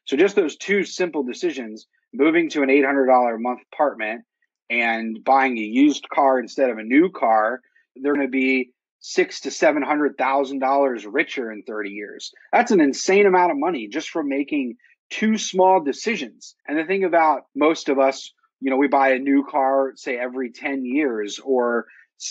So just those two simple decisions, moving to an $800 a month apartment and buying a used car instead of a new car, they're going to be six to seven hundred thousand dollars richer in 30 years. That's an insane amount of money just from making two small decisions. And the thing about most of us, you know, we buy a new car, say every 10 years or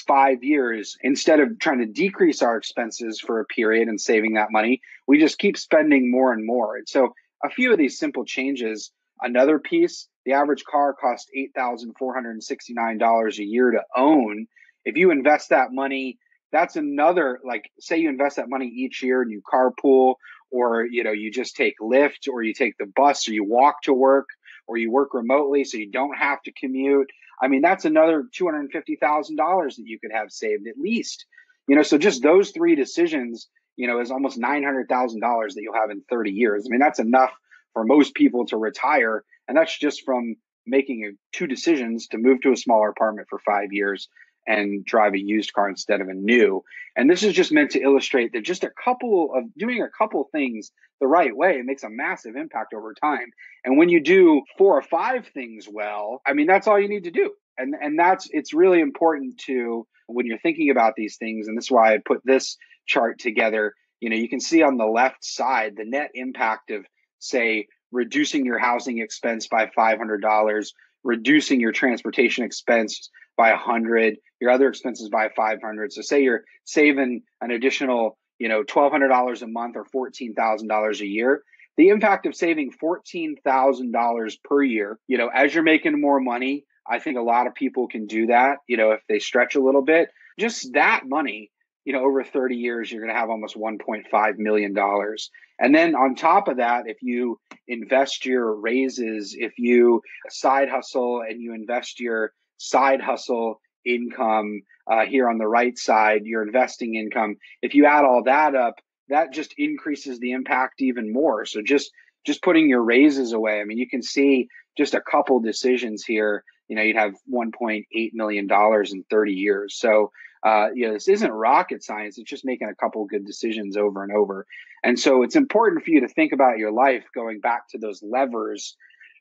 five years, instead of trying to decrease our expenses for a period and saving that money, we just keep spending more and more. And so a few of these simple changes, another piece, the average car costs $8,469 a year to own. If you invest that money that's another like say you invest that money each year and you carpool or you know you just take Lyft or you take the bus or you walk to work or you work remotely so you don't have to commute. I mean, that's another $250,000 that you could have saved at least. You know, so just those three decisions, you know, is almost $900,000 that you'll have in 30 years. I mean, that's enough for most people to retire. And that's just from making two decisions to move to a smaller apartment for five years and drive a used car instead of a new. And this is just meant to illustrate that just a couple of doing a couple things the right way makes a massive impact over time. And when you do four or five things well, I mean that's all you need to do. And and that's it's really important to when you're thinking about these things and this is why I put this chart together. You know, you can see on the left side the net impact of say reducing your housing expense by $500, reducing your transportation expense by 100 your other expenses by 500 so say you're saving an additional you know $1200 a month or $14000 a year. The impact of saving $14000 per year you know as you're making more money i think a lot of people can do that you know if they stretch a little bit. Just that money you know over 30 years you're going to have almost 1.5 million dollars and then on top of that if you invest your raises if you side hustle and you invest your side hustle income uh, here on the right side, your investing income. If you add all that up, that just increases the impact even more. So just just putting your raises away. I mean, you can see just a couple decisions here. You know, you'd have 1.8 million dollars in 30 years. So uh, you know, this isn't rocket science. It's just making a couple good decisions over and over. And so it's important for you to think about your life going back to those levers.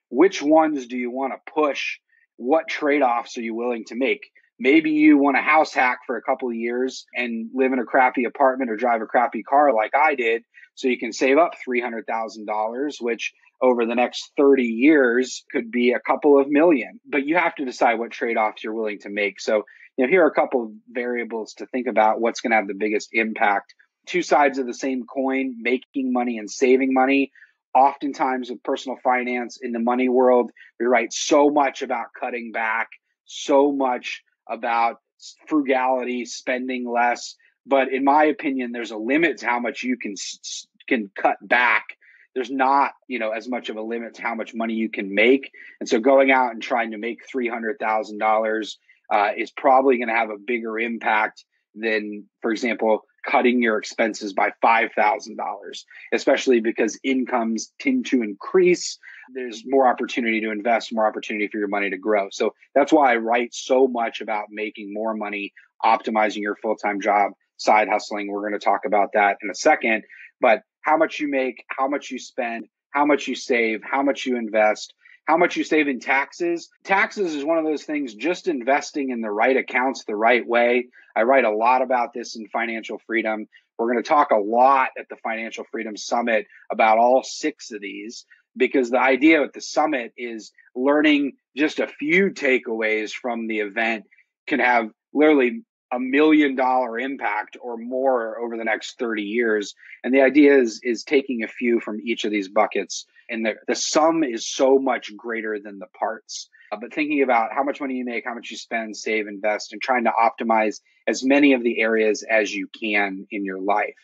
Which ones do you want to push what trade offs are you willing to make? Maybe you want a house hack for a couple of years and live in a crappy apartment or drive a crappy car like I did, so you can save up $300,000, which over the next 30 years could be a couple of million. But you have to decide what trade offs you're willing to make. So, you know, here are a couple of variables to think about what's going to have the biggest impact. Two sides of the same coin, making money and saving money oftentimes with personal finance in the money world, we write so much about cutting back, so much about frugality, spending less. But in my opinion, there's a limit to how much you can can cut back. There's not, you know, as much of a limit to how much money you can make. And so going out and trying to make three hundred thousand uh, is probably going to have a bigger impact than, for example, cutting your expenses by $5,000, especially because incomes tend to increase. There's more opportunity to invest, more opportunity for your money to grow. So that's why I write so much about making more money, optimizing your full time job, side hustling. We're going to talk about that in a second. But how much you make, how much you spend, how much you save, how much you invest, how much you save in taxes. Taxes is one of those things, just investing in the right accounts the right way. I write a lot about this in Financial Freedom. We're going to talk a lot at the Financial Freedom Summit about all six of these because the idea at the summit is learning just a few takeaways from the event can have literally a million dollar impact or more over the next 30 years. And the idea is is taking a few from each of these buckets and the, the sum is so much greater than the parts. Uh, but thinking about how much money you make how much you spend save invest and trying to optimize as many of the areas as you can in your life.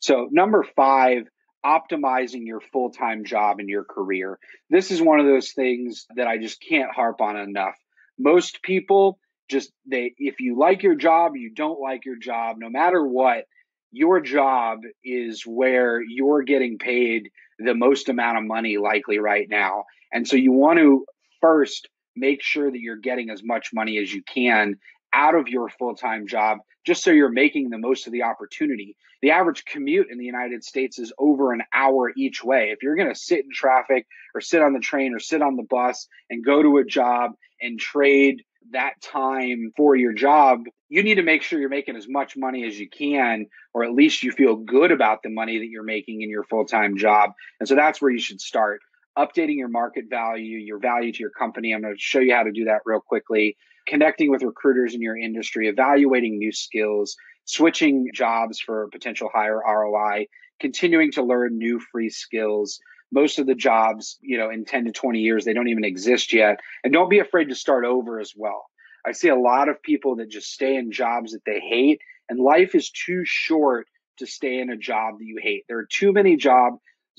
So number five optimizing your full-time job and your career. This is one of those things that i just can't harp on enough. Most people just they if you like your job you don't like your job no matter what your job is where you're getting paid the most amount of money likely right now. And so you want to first make sure that you're getting as much money as you can out of your full-time job just so you're making the most of the opportunity. The average commute in the united states is over an hour each way. If you're going to sit in traffic or sit on the train or sit on the bus and go to a job and trade that time for your job, you need to make sure you're making as much money as you can, or at least you feel good about the money that you're making in your full time job. And so that's where you should start updating your market value, your value to your company. I'm going to show you how to do that real quickly. Connecting with recruiters in your industry, evaluating new skills, switching jobs for potential higher ROI, continuing to learn new free skills, most of the jobs, you know, in 10 to 20 years, they don't even exist yet. And don't be afraid to start over as well. I see a lot of people that just stay in jobs that they hate And life is too short to stay in a job that you hate. There are too many jobs,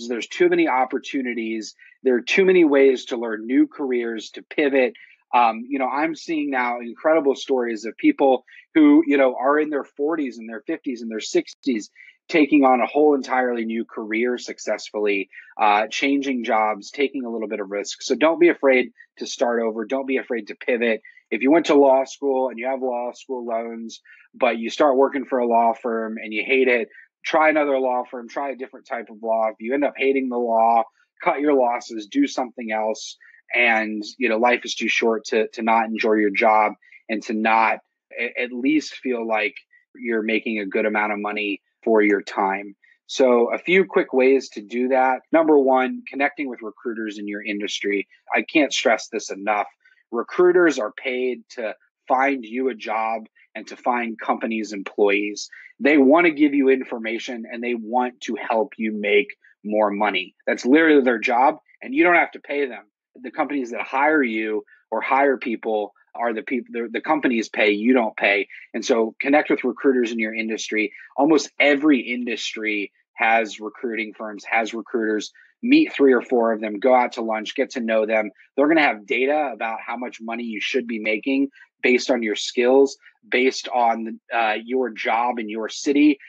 there's too many opportunities, there are too many ways to learn new careers, to pivot. Um, you know, I'm seeing now incredible stories of people who, you know, are in their 40s and their 50s and their 60s taking on a whole entirely new career successfully, uh, changing jobs, taking a little bit of risk. So don't be afraid to start over. Don't be afraid to pivot. If you went to law school and you have law school loans, but you start working for a law firm and you hate it, try another law firm, try a different type of law. If you end up hating the law, cut your losses, do something else. And, you know, life is too short to, to not enjoy your job and to not at least feel like you're making a good amount of money for your time. So, a few quick ways to do that. Number one, connecting with recruiters in your industry. I can't stress this enough. Recruiters are paid to find you a job and to find companies' employees. They want to give you information and they want to help you make more money. That's literally their job, and you don't have to pay them. The companies that hire you or hire people are the people the, the companies pay you don't pay. And so connect with recruiters in your industry. Almost every industry has recruiting firms has recruiters. Meet three or four of them go out to lunch get to know them. They're going to have data about how much money you should be making based on your skills based on uh, your job in your city.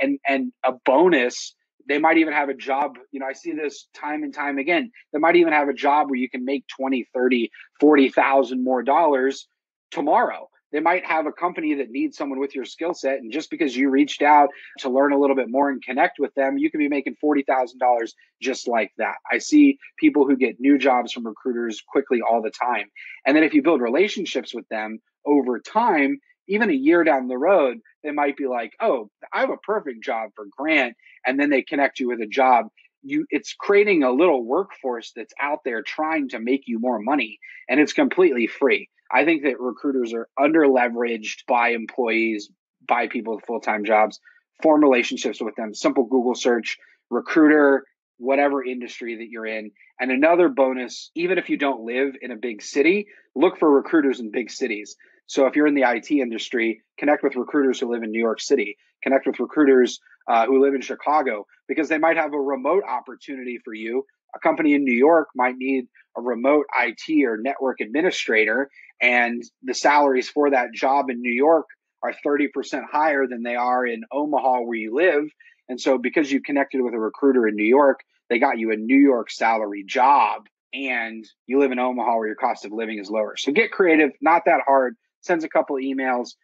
And and a bonus they might even have a job you know i see this time and time again they might even have a job where you can make 20 30 40,000 more dollars tomorrow. They might have a company that needs someone with your skill set and just because you reached out to learn a little bit more and connect with them you can be making $40,000 just like that. I see people who get new jobs from recruiters quickly all the time. And then if you build relationships with them over time even a year down the road, they might be like, "Oh, I have a perfect job for Grant," and then they connect you with a job. You, it's creating a little workforce that's out there trying to make you more money, and it's completely free. I think that recruiters are under leveraged by employees, by people with full time jobs. Form relationships with them. Simple Google search, recruiter, whatever industry that you're in. And another bonus, even if you don't live in a big city, look for recruiters in big cities. So if you're in the IT industry, connect with recruiters who live in New York City, connect with recruiters uh, who live in Chicago, because they might have a remote opportunity for you. A company in New York might need a remote IT or network administrator, and the salaries for that job in New York are 30% higher than they are in Omaha, where you live. And so, because you connected with a recruiter in New York, they got you a New York salary job and you live in Omaha where your cost of living is lower. So get creative, not that hard sends a couple emails.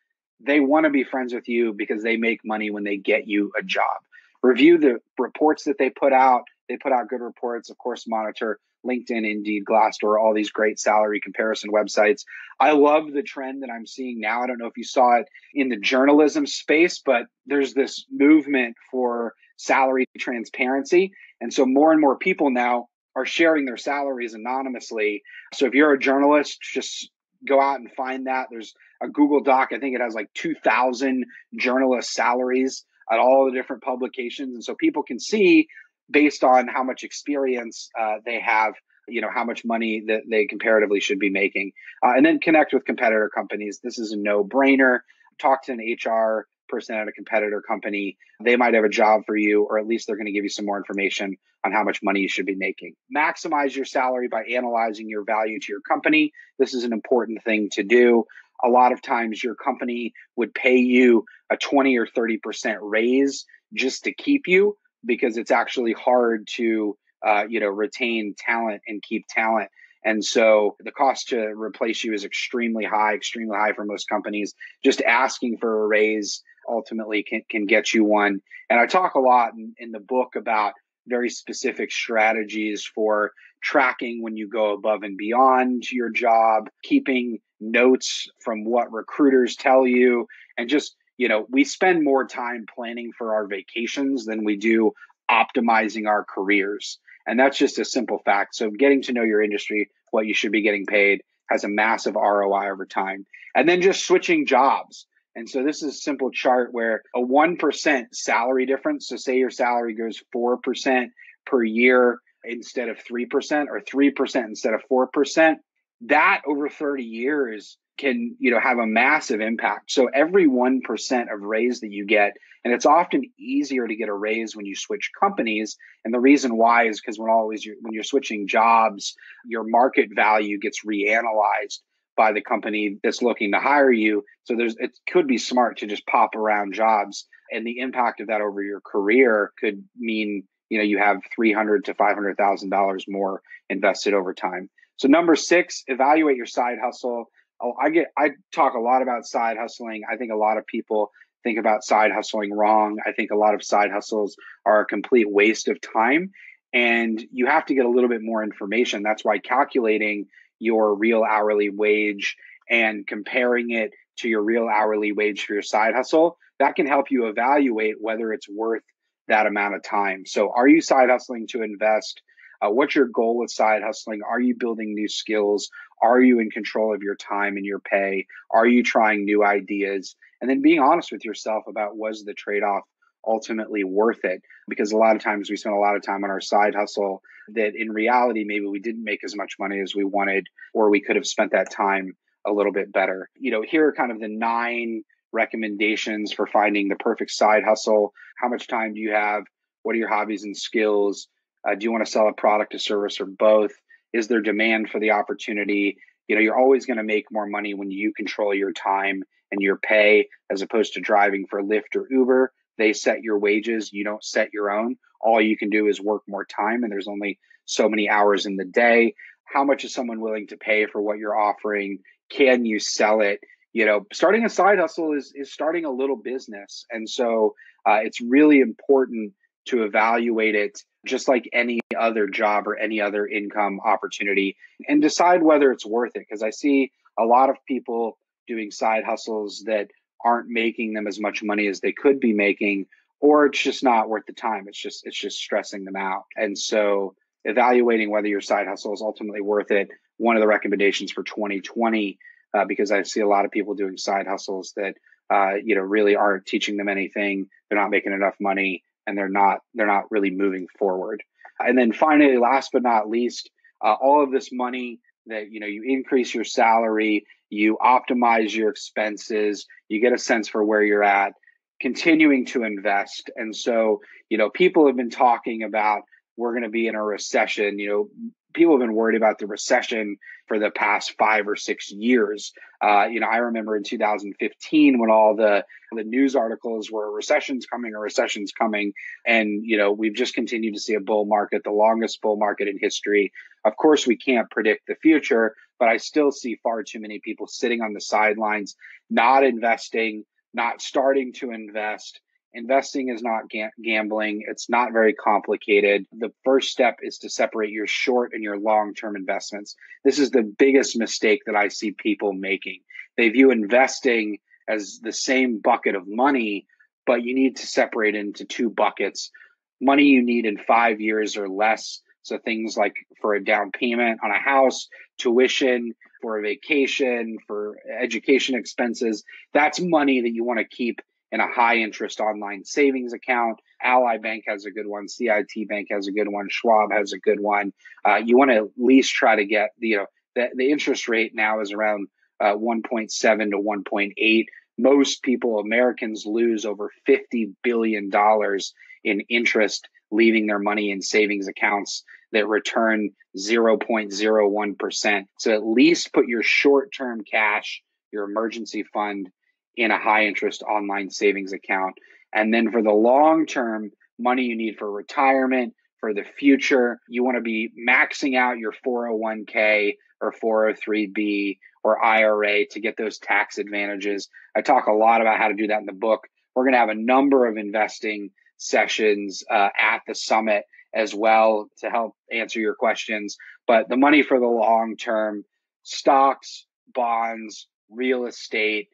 They want to be friends with you because they make money when they get you a job. Review the reports that they put out. They put out good reports. Of course, monitor LinkedIn, Indeed, Glassdoor, all these great salary comparison websites. I love the trend that I'm seeing now. I don't know if you saw it in the journalism space, but there's this movement for salary transparency. And so more and more people now are sharing their salaries anonymously. So if you're a journalist, just go out and find that. There's a Google Doc. I think it has like 2,000 journalist salaries at all the different publications. And so people can see based on how much experience uh, they have, you know, how much money that they comparatively should be making. Uh, and then connect with competitor companies. This is a no brainer. Talk to an HR person at a competitor company, they might have a job for you, or at least they're going to give you some more information on how much money you should be making. Maximize your salary by analyzing your value to your company. This is an important thing to do. A lot of times, your company would pay you a 20 or 30% raise just to keep you because it's actually hard to uh, you know retain talent and keep talent and so the cost to replace you is extremely high, extremely high for most companies. Just asking for a raise ultimately can, can get you one. And I talk a lot in, in the book about very specific strategies for tracking when you go above and beyond your job, keeping notes from what recruiters tell you, and just, you know, we spend more time planning for our vacations than we do optimizing our careers. And that's just a simple fact. So getting to know your industry, what you should be getting paid, has a massive ROI over time. And then just switching jobs. And so this is a simple chart where a 1% salary difference, so say your salary goes 4% per year instead of 3% or 3% instead of 4%, that over 30 years can you know have a massive impact. So every 1% of raise that you get and it's often easier to get a raise when you switch companies. And the reason why is because when always you when you're switching jobs your market value gets reanalyzed by the company that's looking to hire you so there's it could be smart to just pop around jobs and the impact of that over your career could mean you know you have 300 to 500 thousand dollars more invested over time so number six evaluate your side hustle Oh, I get I talk a lot about side hustling. I think a lot of people think about side hustling wrong. I think a lot of side hustles are a complete waste of time and you have to get a little bit more information. That's why calculating your real hourly wage and comparing it to your real hourly wage for your side hustle, that can help you evaluate whether it's worth that amount of time. So, are you side hustling to invest? Uh, what's your goal with side hustling? Are you building new skills? Are you in control of your time and your pay? Are you trying new ideas? And then being honest with yourself about was the trade off ultimately worth it? Because a lot of times we spend a lot of time on our side hustle that in reality, maybe we didn't make as much money as we wanted, or we could have spent that time a little bit better. You know, here are kind of the nine recommendations for finding the perfect side hustle. How much time do you have? What are your hobbies and skills? Uh, do you want to sell a product, a service, or both? Is there demand for the opportunity? You know, you're always going to make more money when you control your time and your pay as opposed to driving for Lyft or Uber. They set your wages, you don't set your own. All you can do is work more time, and there's only so many hours in the day. How much is someone willing to pay for what you're offering? Can you sell it? You know, starting a side hustle is is starting a little business, and so uh, it's really important to evaluate it just like any other job or any other income opportunity and decide whether it's worth it. Because I see a lot of people doing side hustles that aren't making them as much money as they could be making or it's just not worth the time it's just it's just stressing them out and so evaluating whether your side hustle is ultimately worth it one of the recommendations for 2020 uh, because i see a lot of people doing side hustles that uh, you know really aren't teaching them anything they're not making enough money and they're not they're not really moving forward. And then finally, last but not least, uh, all of this money that you know you increase your salary, you optimize your expenses, you get a sense for where you're at, continuing to invest. And so, you know, people have been talking about we're going to be in a recession. You know, people have been worried about the recession for the past five or six years. Uh, you know, I remember in 2015 when all the the news articles were recessions coming or recessions coming, and you know we've just continued to see a bull market, the longest bull market in history. Of course, we can't predict the future, but I still see far too many people sitting on the sidelines, not investing, not starting to invest Investing is not ga- gambling. It's not very complicated. The first step is to separate your short and your long term investments. This is the biggest mistake that I see people making. They view investing as the same bucket of money, but you need to separate into two buckets money you need in five years or less. So things like for a down payment on a house, tuition, for a vacation, for education expenses. That's money that you want to keep in a high interest online savings account. Ally Bank has a good one. CIT Bank has a good one. Schwab has a good one. Uh, you want to at least try to get you know, the, the interest rate now is around uh, 1.7 to 1.8. Most people, Americans, lose over $50 billion in interest leaving their money in savings accounts that return 0.01%. So at least put your short term cash, your emergency fund, in a high interest online savings account. And then for the long term money you need for retirement, for the future, you want to be maxing out your 401k or 403b or IRA to get those tax advantages. I talk a lot about how to do that in the book. We're going to have a number of investing sessions uh, at the summit as well to help answer your questions. But the money for the long term, stocks, bonds, real estate,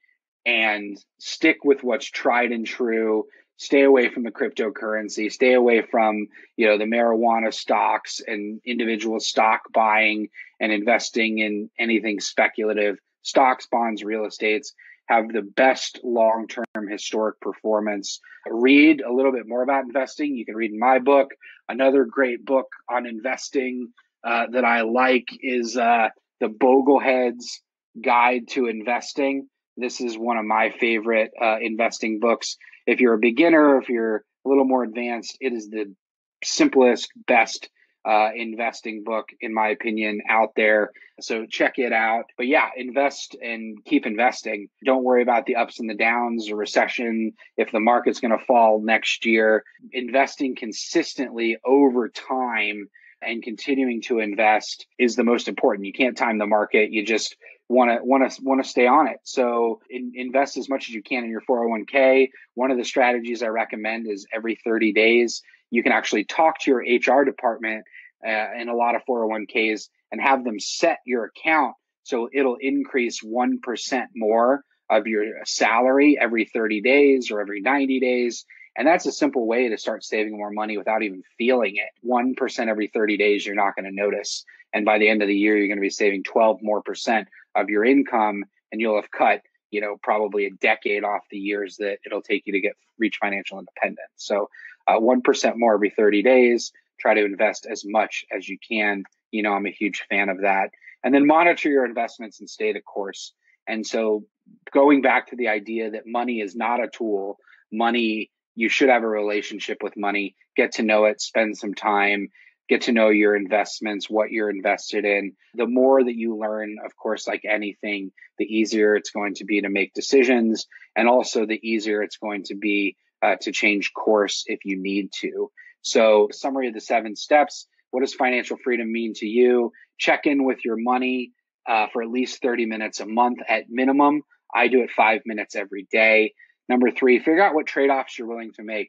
and stick with what's tried and true. Stay away from the cryptocurrency. Stay away from you know the marijuana stocks and individual stock buying and investing in anything speculative. Stocks bonds real estates have the best long-term historic performance read a little bit more about investing you can read my book another great book on investing uh, that i like is uh, the bogleheads guide to investing. This is one of my favorite uh, investing books. If you're a beginner, if you're a little more advanced, it is the simplest, best uh, investing book, in my opinion, out there. So check it out. But yeah, invest and keep investing. Don't worry about the ups and the downs or recession. If the market's going to fall next year, investing consistently over time and continuing to invest is the most important. You can't time the market. You just want to want to want to stay on it. So in, invest as much as you can in your 401k. One of the strategies I recommend is every 30 days you can actually talk to your HR department uh, in a lot of 401ks and have them set your account so it'll increase 1% more of your salary every 30 days or every 90 days. And that's a simple way to start saving more money without even feeling it. 1% every 30 days, you're not going to notice. And by the end of the year, you're going to be saving 12 more percent of your income and you'll have cut, you know, probably a decade off the years that it'll take you to get reach financial independence. So, uh, 1% more every 30 days, try to invest as much as you can. You know, I'm a huge fan of that. And then monitor your investments and stay the course. And so going back to the idea that money is not a tool, money, you should have a relationship with money, get to know it, spend some time, get to know your investments, what you're invested in. The more that you learn, of course, like anything, the easier it's going to be to make decisions. And also the easier it's going to be uh, to change course if you need to. So, summary of the seven steps. What does financial freedom mean to you? Check in with your money uh, for at least 30 minutes a month at minimum. I do it five minutes every day. Number three, figure out what trade offs you're willing to make.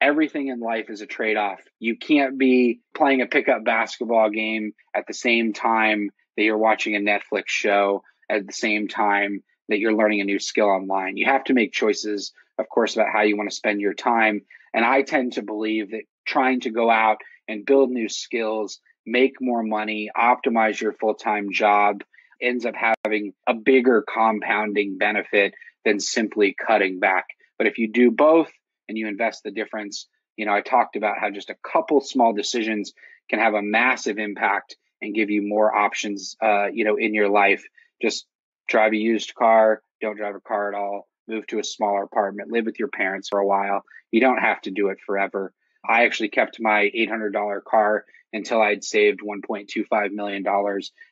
Everything in life is a trade off. You can't be playing a pickup basketball game at the same time that you're watching a Netflix show, at the same time that you're learning a new skill online. You have to make choices, of course, about how you want to spend your time. And I tend to believe that trying to go out and build new skills, make more money, optimize your full time job ends up having a bigger compounding benefit than simply cutting back. But if you do both and you invest the difference, you know, I talked about how just a couple small decisions can have a massive impact and give you more options, uh, you know, in your life. Just drive a used car, don't drive a car at all, move to a smaller apartment, live with your parents for a while. You don't have to do it forever. I actually kept my $800 car until I'd saved $1.25 million.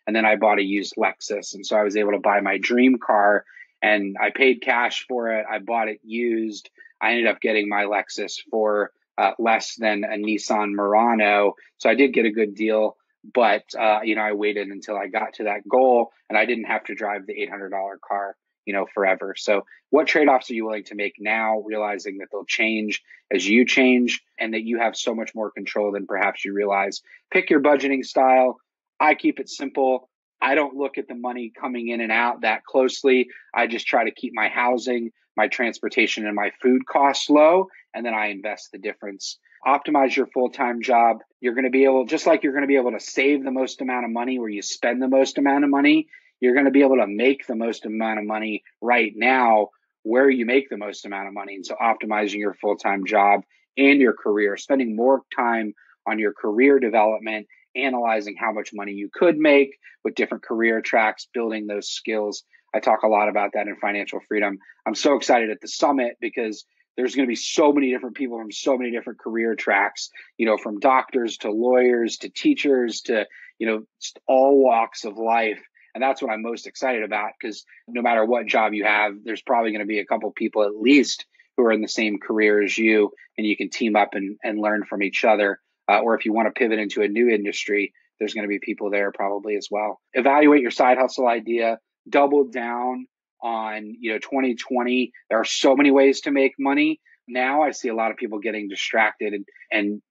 And then I bought a used Lexus. And so I was able to buy my dream car and I paid cash for it. I bought it used. I ended up getting my Lexus for uh, less than a Nissan Murano. So I did get a good deal. But, uh, you know, I waited until I got to that goal and I didn't have to drive the $800 car you know, forever. So what trade-offs are you willing to make now, realizing that they'll change as you change and that you have so much more control than perhaps you realize? Pick your budgeting style. I keep it simple. I don't look at the money coming in and out that closely. I just try to keep my housing, my transportation, and my food costs low, and then I invest the difference. Optimize your full time job. You're going to be able, just like you're going to be able to save the most amount of money where you spend the most amount of money, you're going to be able to make the most amount of money right now where you make the most amount of money. And so optimizing your full time job and your career, spending more time on your career development, analyzing how much money you could make with different career tracks, building those skills. I talk a lot about that in financial freedom. I'm so excited at the summit because there's going to be so many different people from so many different career tracks, you know, from doctors to lawyers to teachers to, you know, all walks of life and that's what I'm most excited about because no matter what job you have, there's probably going to be a couple people at least who are in the same career as you, and you can team up and, and learn from each other. Uh, or if you want to pivot into a new industry, there's going to be people there probably as well. Evaluate your side hustle idea, double down on, you know, 2020. There are so many ways to make money. Now I see a lot of people getting distracted and, and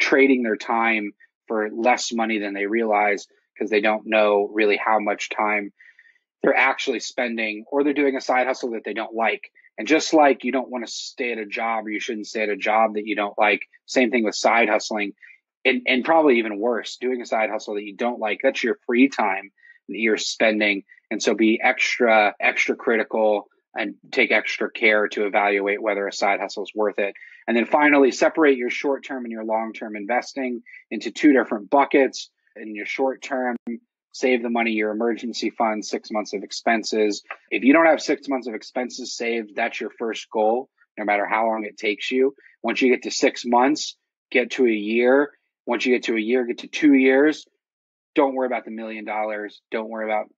trading their time for less money than they realize because they don't know really how much time they're actually spending or they're doing a side hustle that they don't like. And just like you don't want to stay at a job or you shouldn't stay at a job that you don't like, same thing with side hustling. And, and probably even worse, doing a side hustle that you don't like, that's your free time that you're spending. And so be extra, extra critical and take extra care to evaluate whether a side hustle is worth it. And then finally, separate your short term and your long term investing into two different buckets in your short term, save the money, your emergency fund, six months of expenses. If you don't have six months of expenses saved, that's your first goal, no matter how long it takes you. Once you get to six months, get to a year. Once you get to a year, get to two years. Don't worry about the million dollars. Don't worry about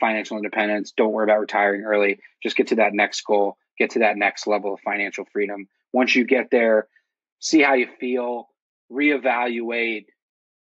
financial independence. Don't worry about retiring early. Just get to that next goal, get to that next level of financial freedom. Once you get there, see how you feel, reevaluate,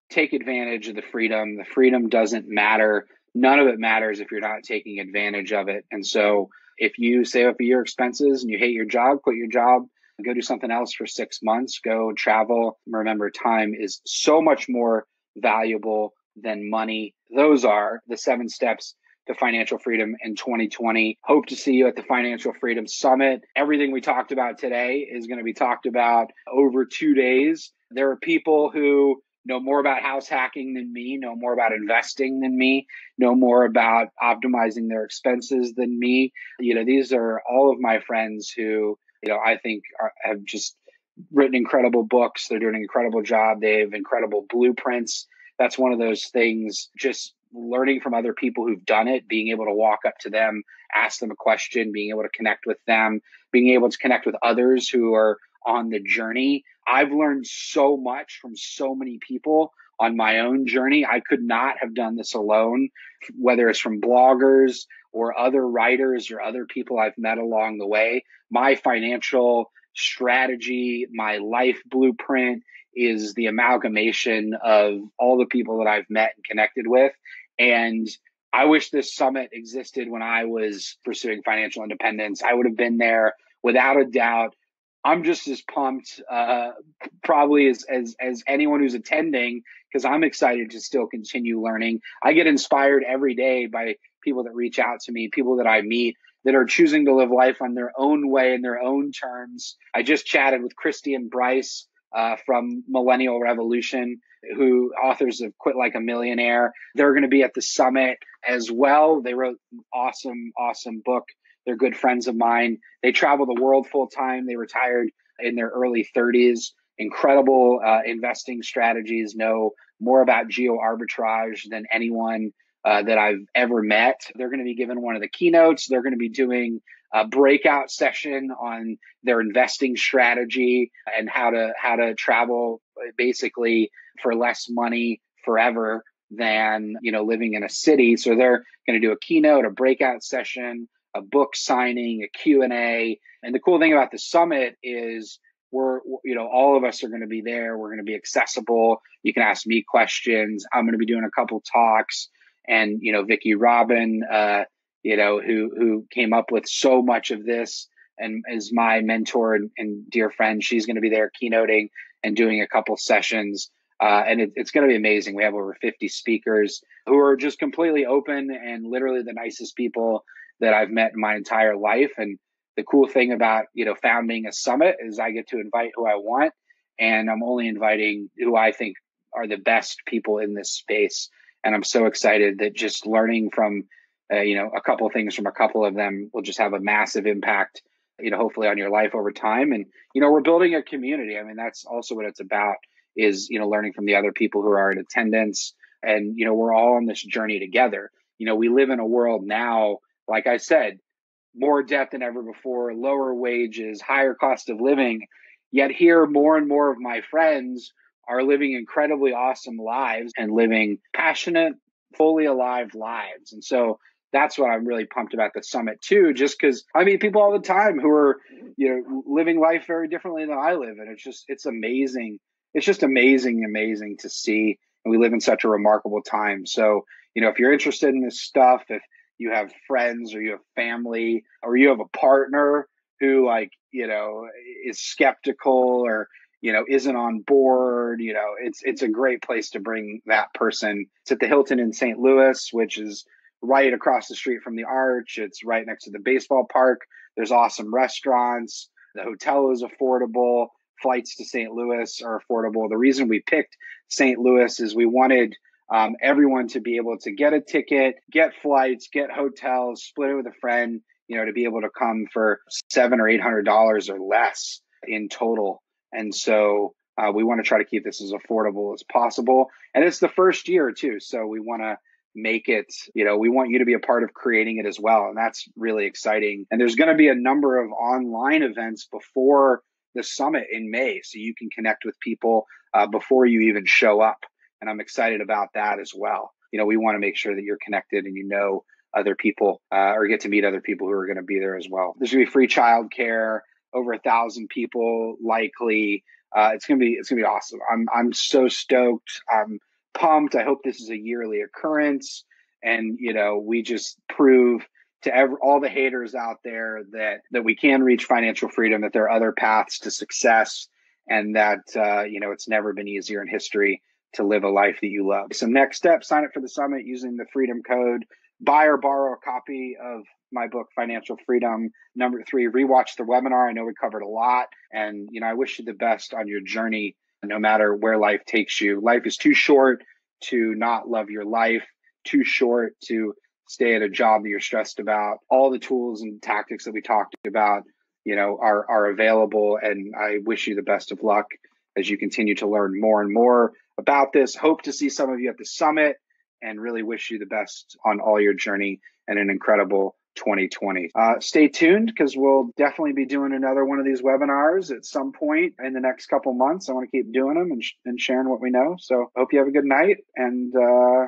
take advantage of the freedom. The freedom doesn't matter. None of it matters if you're not taking advantage of it. And so if you save up your expenses and you hate your job, quit your job, go do something else for six months, go travel. Remember, time is so much more valuable than money. Those are the seven steps to financial freedom in 2020. Hope to see you at the Financial Freedom Summit. Everything we talked about today is going to be talked about over two days. There are people who know more about house hacking than me, know more about investing than me, know more about optimizing their expenses than me. You know, these are all of my friends who, you know, I think are, have just written incredible books. They're doing an incredible job. They have incredible blueprints. That's one of those things, just learning from other people who've done it, being able to walk up to them, ask them a question, being able to connect with them, being able to connect with others who are on the journey. I've learned so much from so many people on my own journey. I could not have done this alone, whether it's from bloggers or other writers or other people I've met along the way. My financial strategy, my life blueprint is the amalgamation of all the people that I've met and connected with. And I wish this summit existed when I was pursuing financial independence. I would have been there without a doubt. I'm just as pumped, uh, probably as, as as anyone who's attending, because I'm excited to still continue learning. I get inspired every day by people that reach out to me, people that I meet that are choosing to live life on their own way in their own terms. I just chatted with Kristy and Bryce uh, from Millennial Revolution, who authors of Quit Like a Millionaire. They're going to be at the summit as well. They wrote an awesome, awesome book. They're good friends of mine. They travel the world full time. They retired in their early 30s. Incredible uh, investing strategies, know more about geo arbitrage than anyone uh, that I've ever met. They're going to be given one of the keynotes. They're going to be doing a breakout session on their investing strategy and how to how to travel basically for less money forever than you know living in a city. So they're going to do a keynote a breakout session a book signing a q&a and the cool thing about the summit is we're you know all of us are going to be there. We're going to be accessible. You can ask me questions. I'm going to be doing a couple talks and you know vicki robin uh, you know, who who came up with so much of this and is my mentor and, and dear friend. She's going to be there keynoting and doing a couple sessions. Uh, and it, it's going to be amazing. We have over 50 speakers who are just completely open and literally the nicest people that I've met in my entire life. And the cool thing about, you know, founding a summit is I get to invite who I want. And I'm only inviting who I think are the best people in this space. And I'm so excited that just learning from uh, you know, a couple things from a couple of them will just have a massive impact, you know, hopefully on your life over time. And, you know, we're building a community. I mean, that's also what it's about is, you know, learning from the other people who are in attendance. And, you know, we're all on this journey together. You know, we live in a world now, like I said, more debt than ever before, lower wages, higher cost of living. Yet here, more and more of my friends are living incredibly awesome lives and living passionate, fully alive lives. And so that's what I'm really pumped about the summit too, just because I meet people all the time who are, you know, living life very differently than I live. And it's just, it's amazing. It's just amazing, amazing to see. And we live in such a remarkable time. So, you know, if you're interested in this stuff, if you have friends or you have family or you have a partner who like, you know, is skeptical or, you know, isn't on board, you know, it's it's a great place to bring that person. It's at the Hilton in St. Louis, which is right across the street from the arch. It's right next to the baseball park. There's awesome restaurants. The hotel is affordable. Flights to St. Louis are affordable. The reason we picked St. Louis is we wanted um, everyone to be able to get a ticket, get flights, get hotels, split it with a friend, you know, to be able to come for seven or eight hundred dollars or less in total. And so uh, we want to try to keep this as affordable as possible. And it's the first year too, so we want to make it, you know, we want you to be a part of creating it as well. And that's really exciting. And there's going to be a number of online events before the summit in May. So you can connect with people uh, before you even show up. And I'm excited about that as well. You know, we want to make sure that you're connected and you know other people uh, or get to meet other people who are going to be there as well. There's going to be free childcare, over a thousand people likely. Uh, it's gonna be it's gonna be awesome. I'm I'm so stoked. I'm pumped. I hope this is a yearly occurrence, and you know we just prove to every, all the haters out there that that we can reach financial freedom. That there are other paths to success, and that uh, you know it's never been easier in history to live a life that you love. So next step: sign up for the summit using the Freedom Code. Buy or borrow a copy of my book financial freedom. Number three rewatch the webinar. I know we covered a lot and you know i wish you the best on your journey no matter where life takes you. Life is too short to not love your life too short to stay at a job that you're stressed about. All the tools and tactics that we talked about you know are are available and i wish you the best of luck as you continue to learn more and more about this. Hope to see some of you at the summit and really wish you the best on all your journey and an incredible 2020. Uh, stay tuned because we'll definitely be doing another one of these webinars at some point in the next couple months. I want to keep doing them and, sh- and sharing what we know. So hope you have a good night and uh,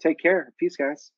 take care. Peace, guys.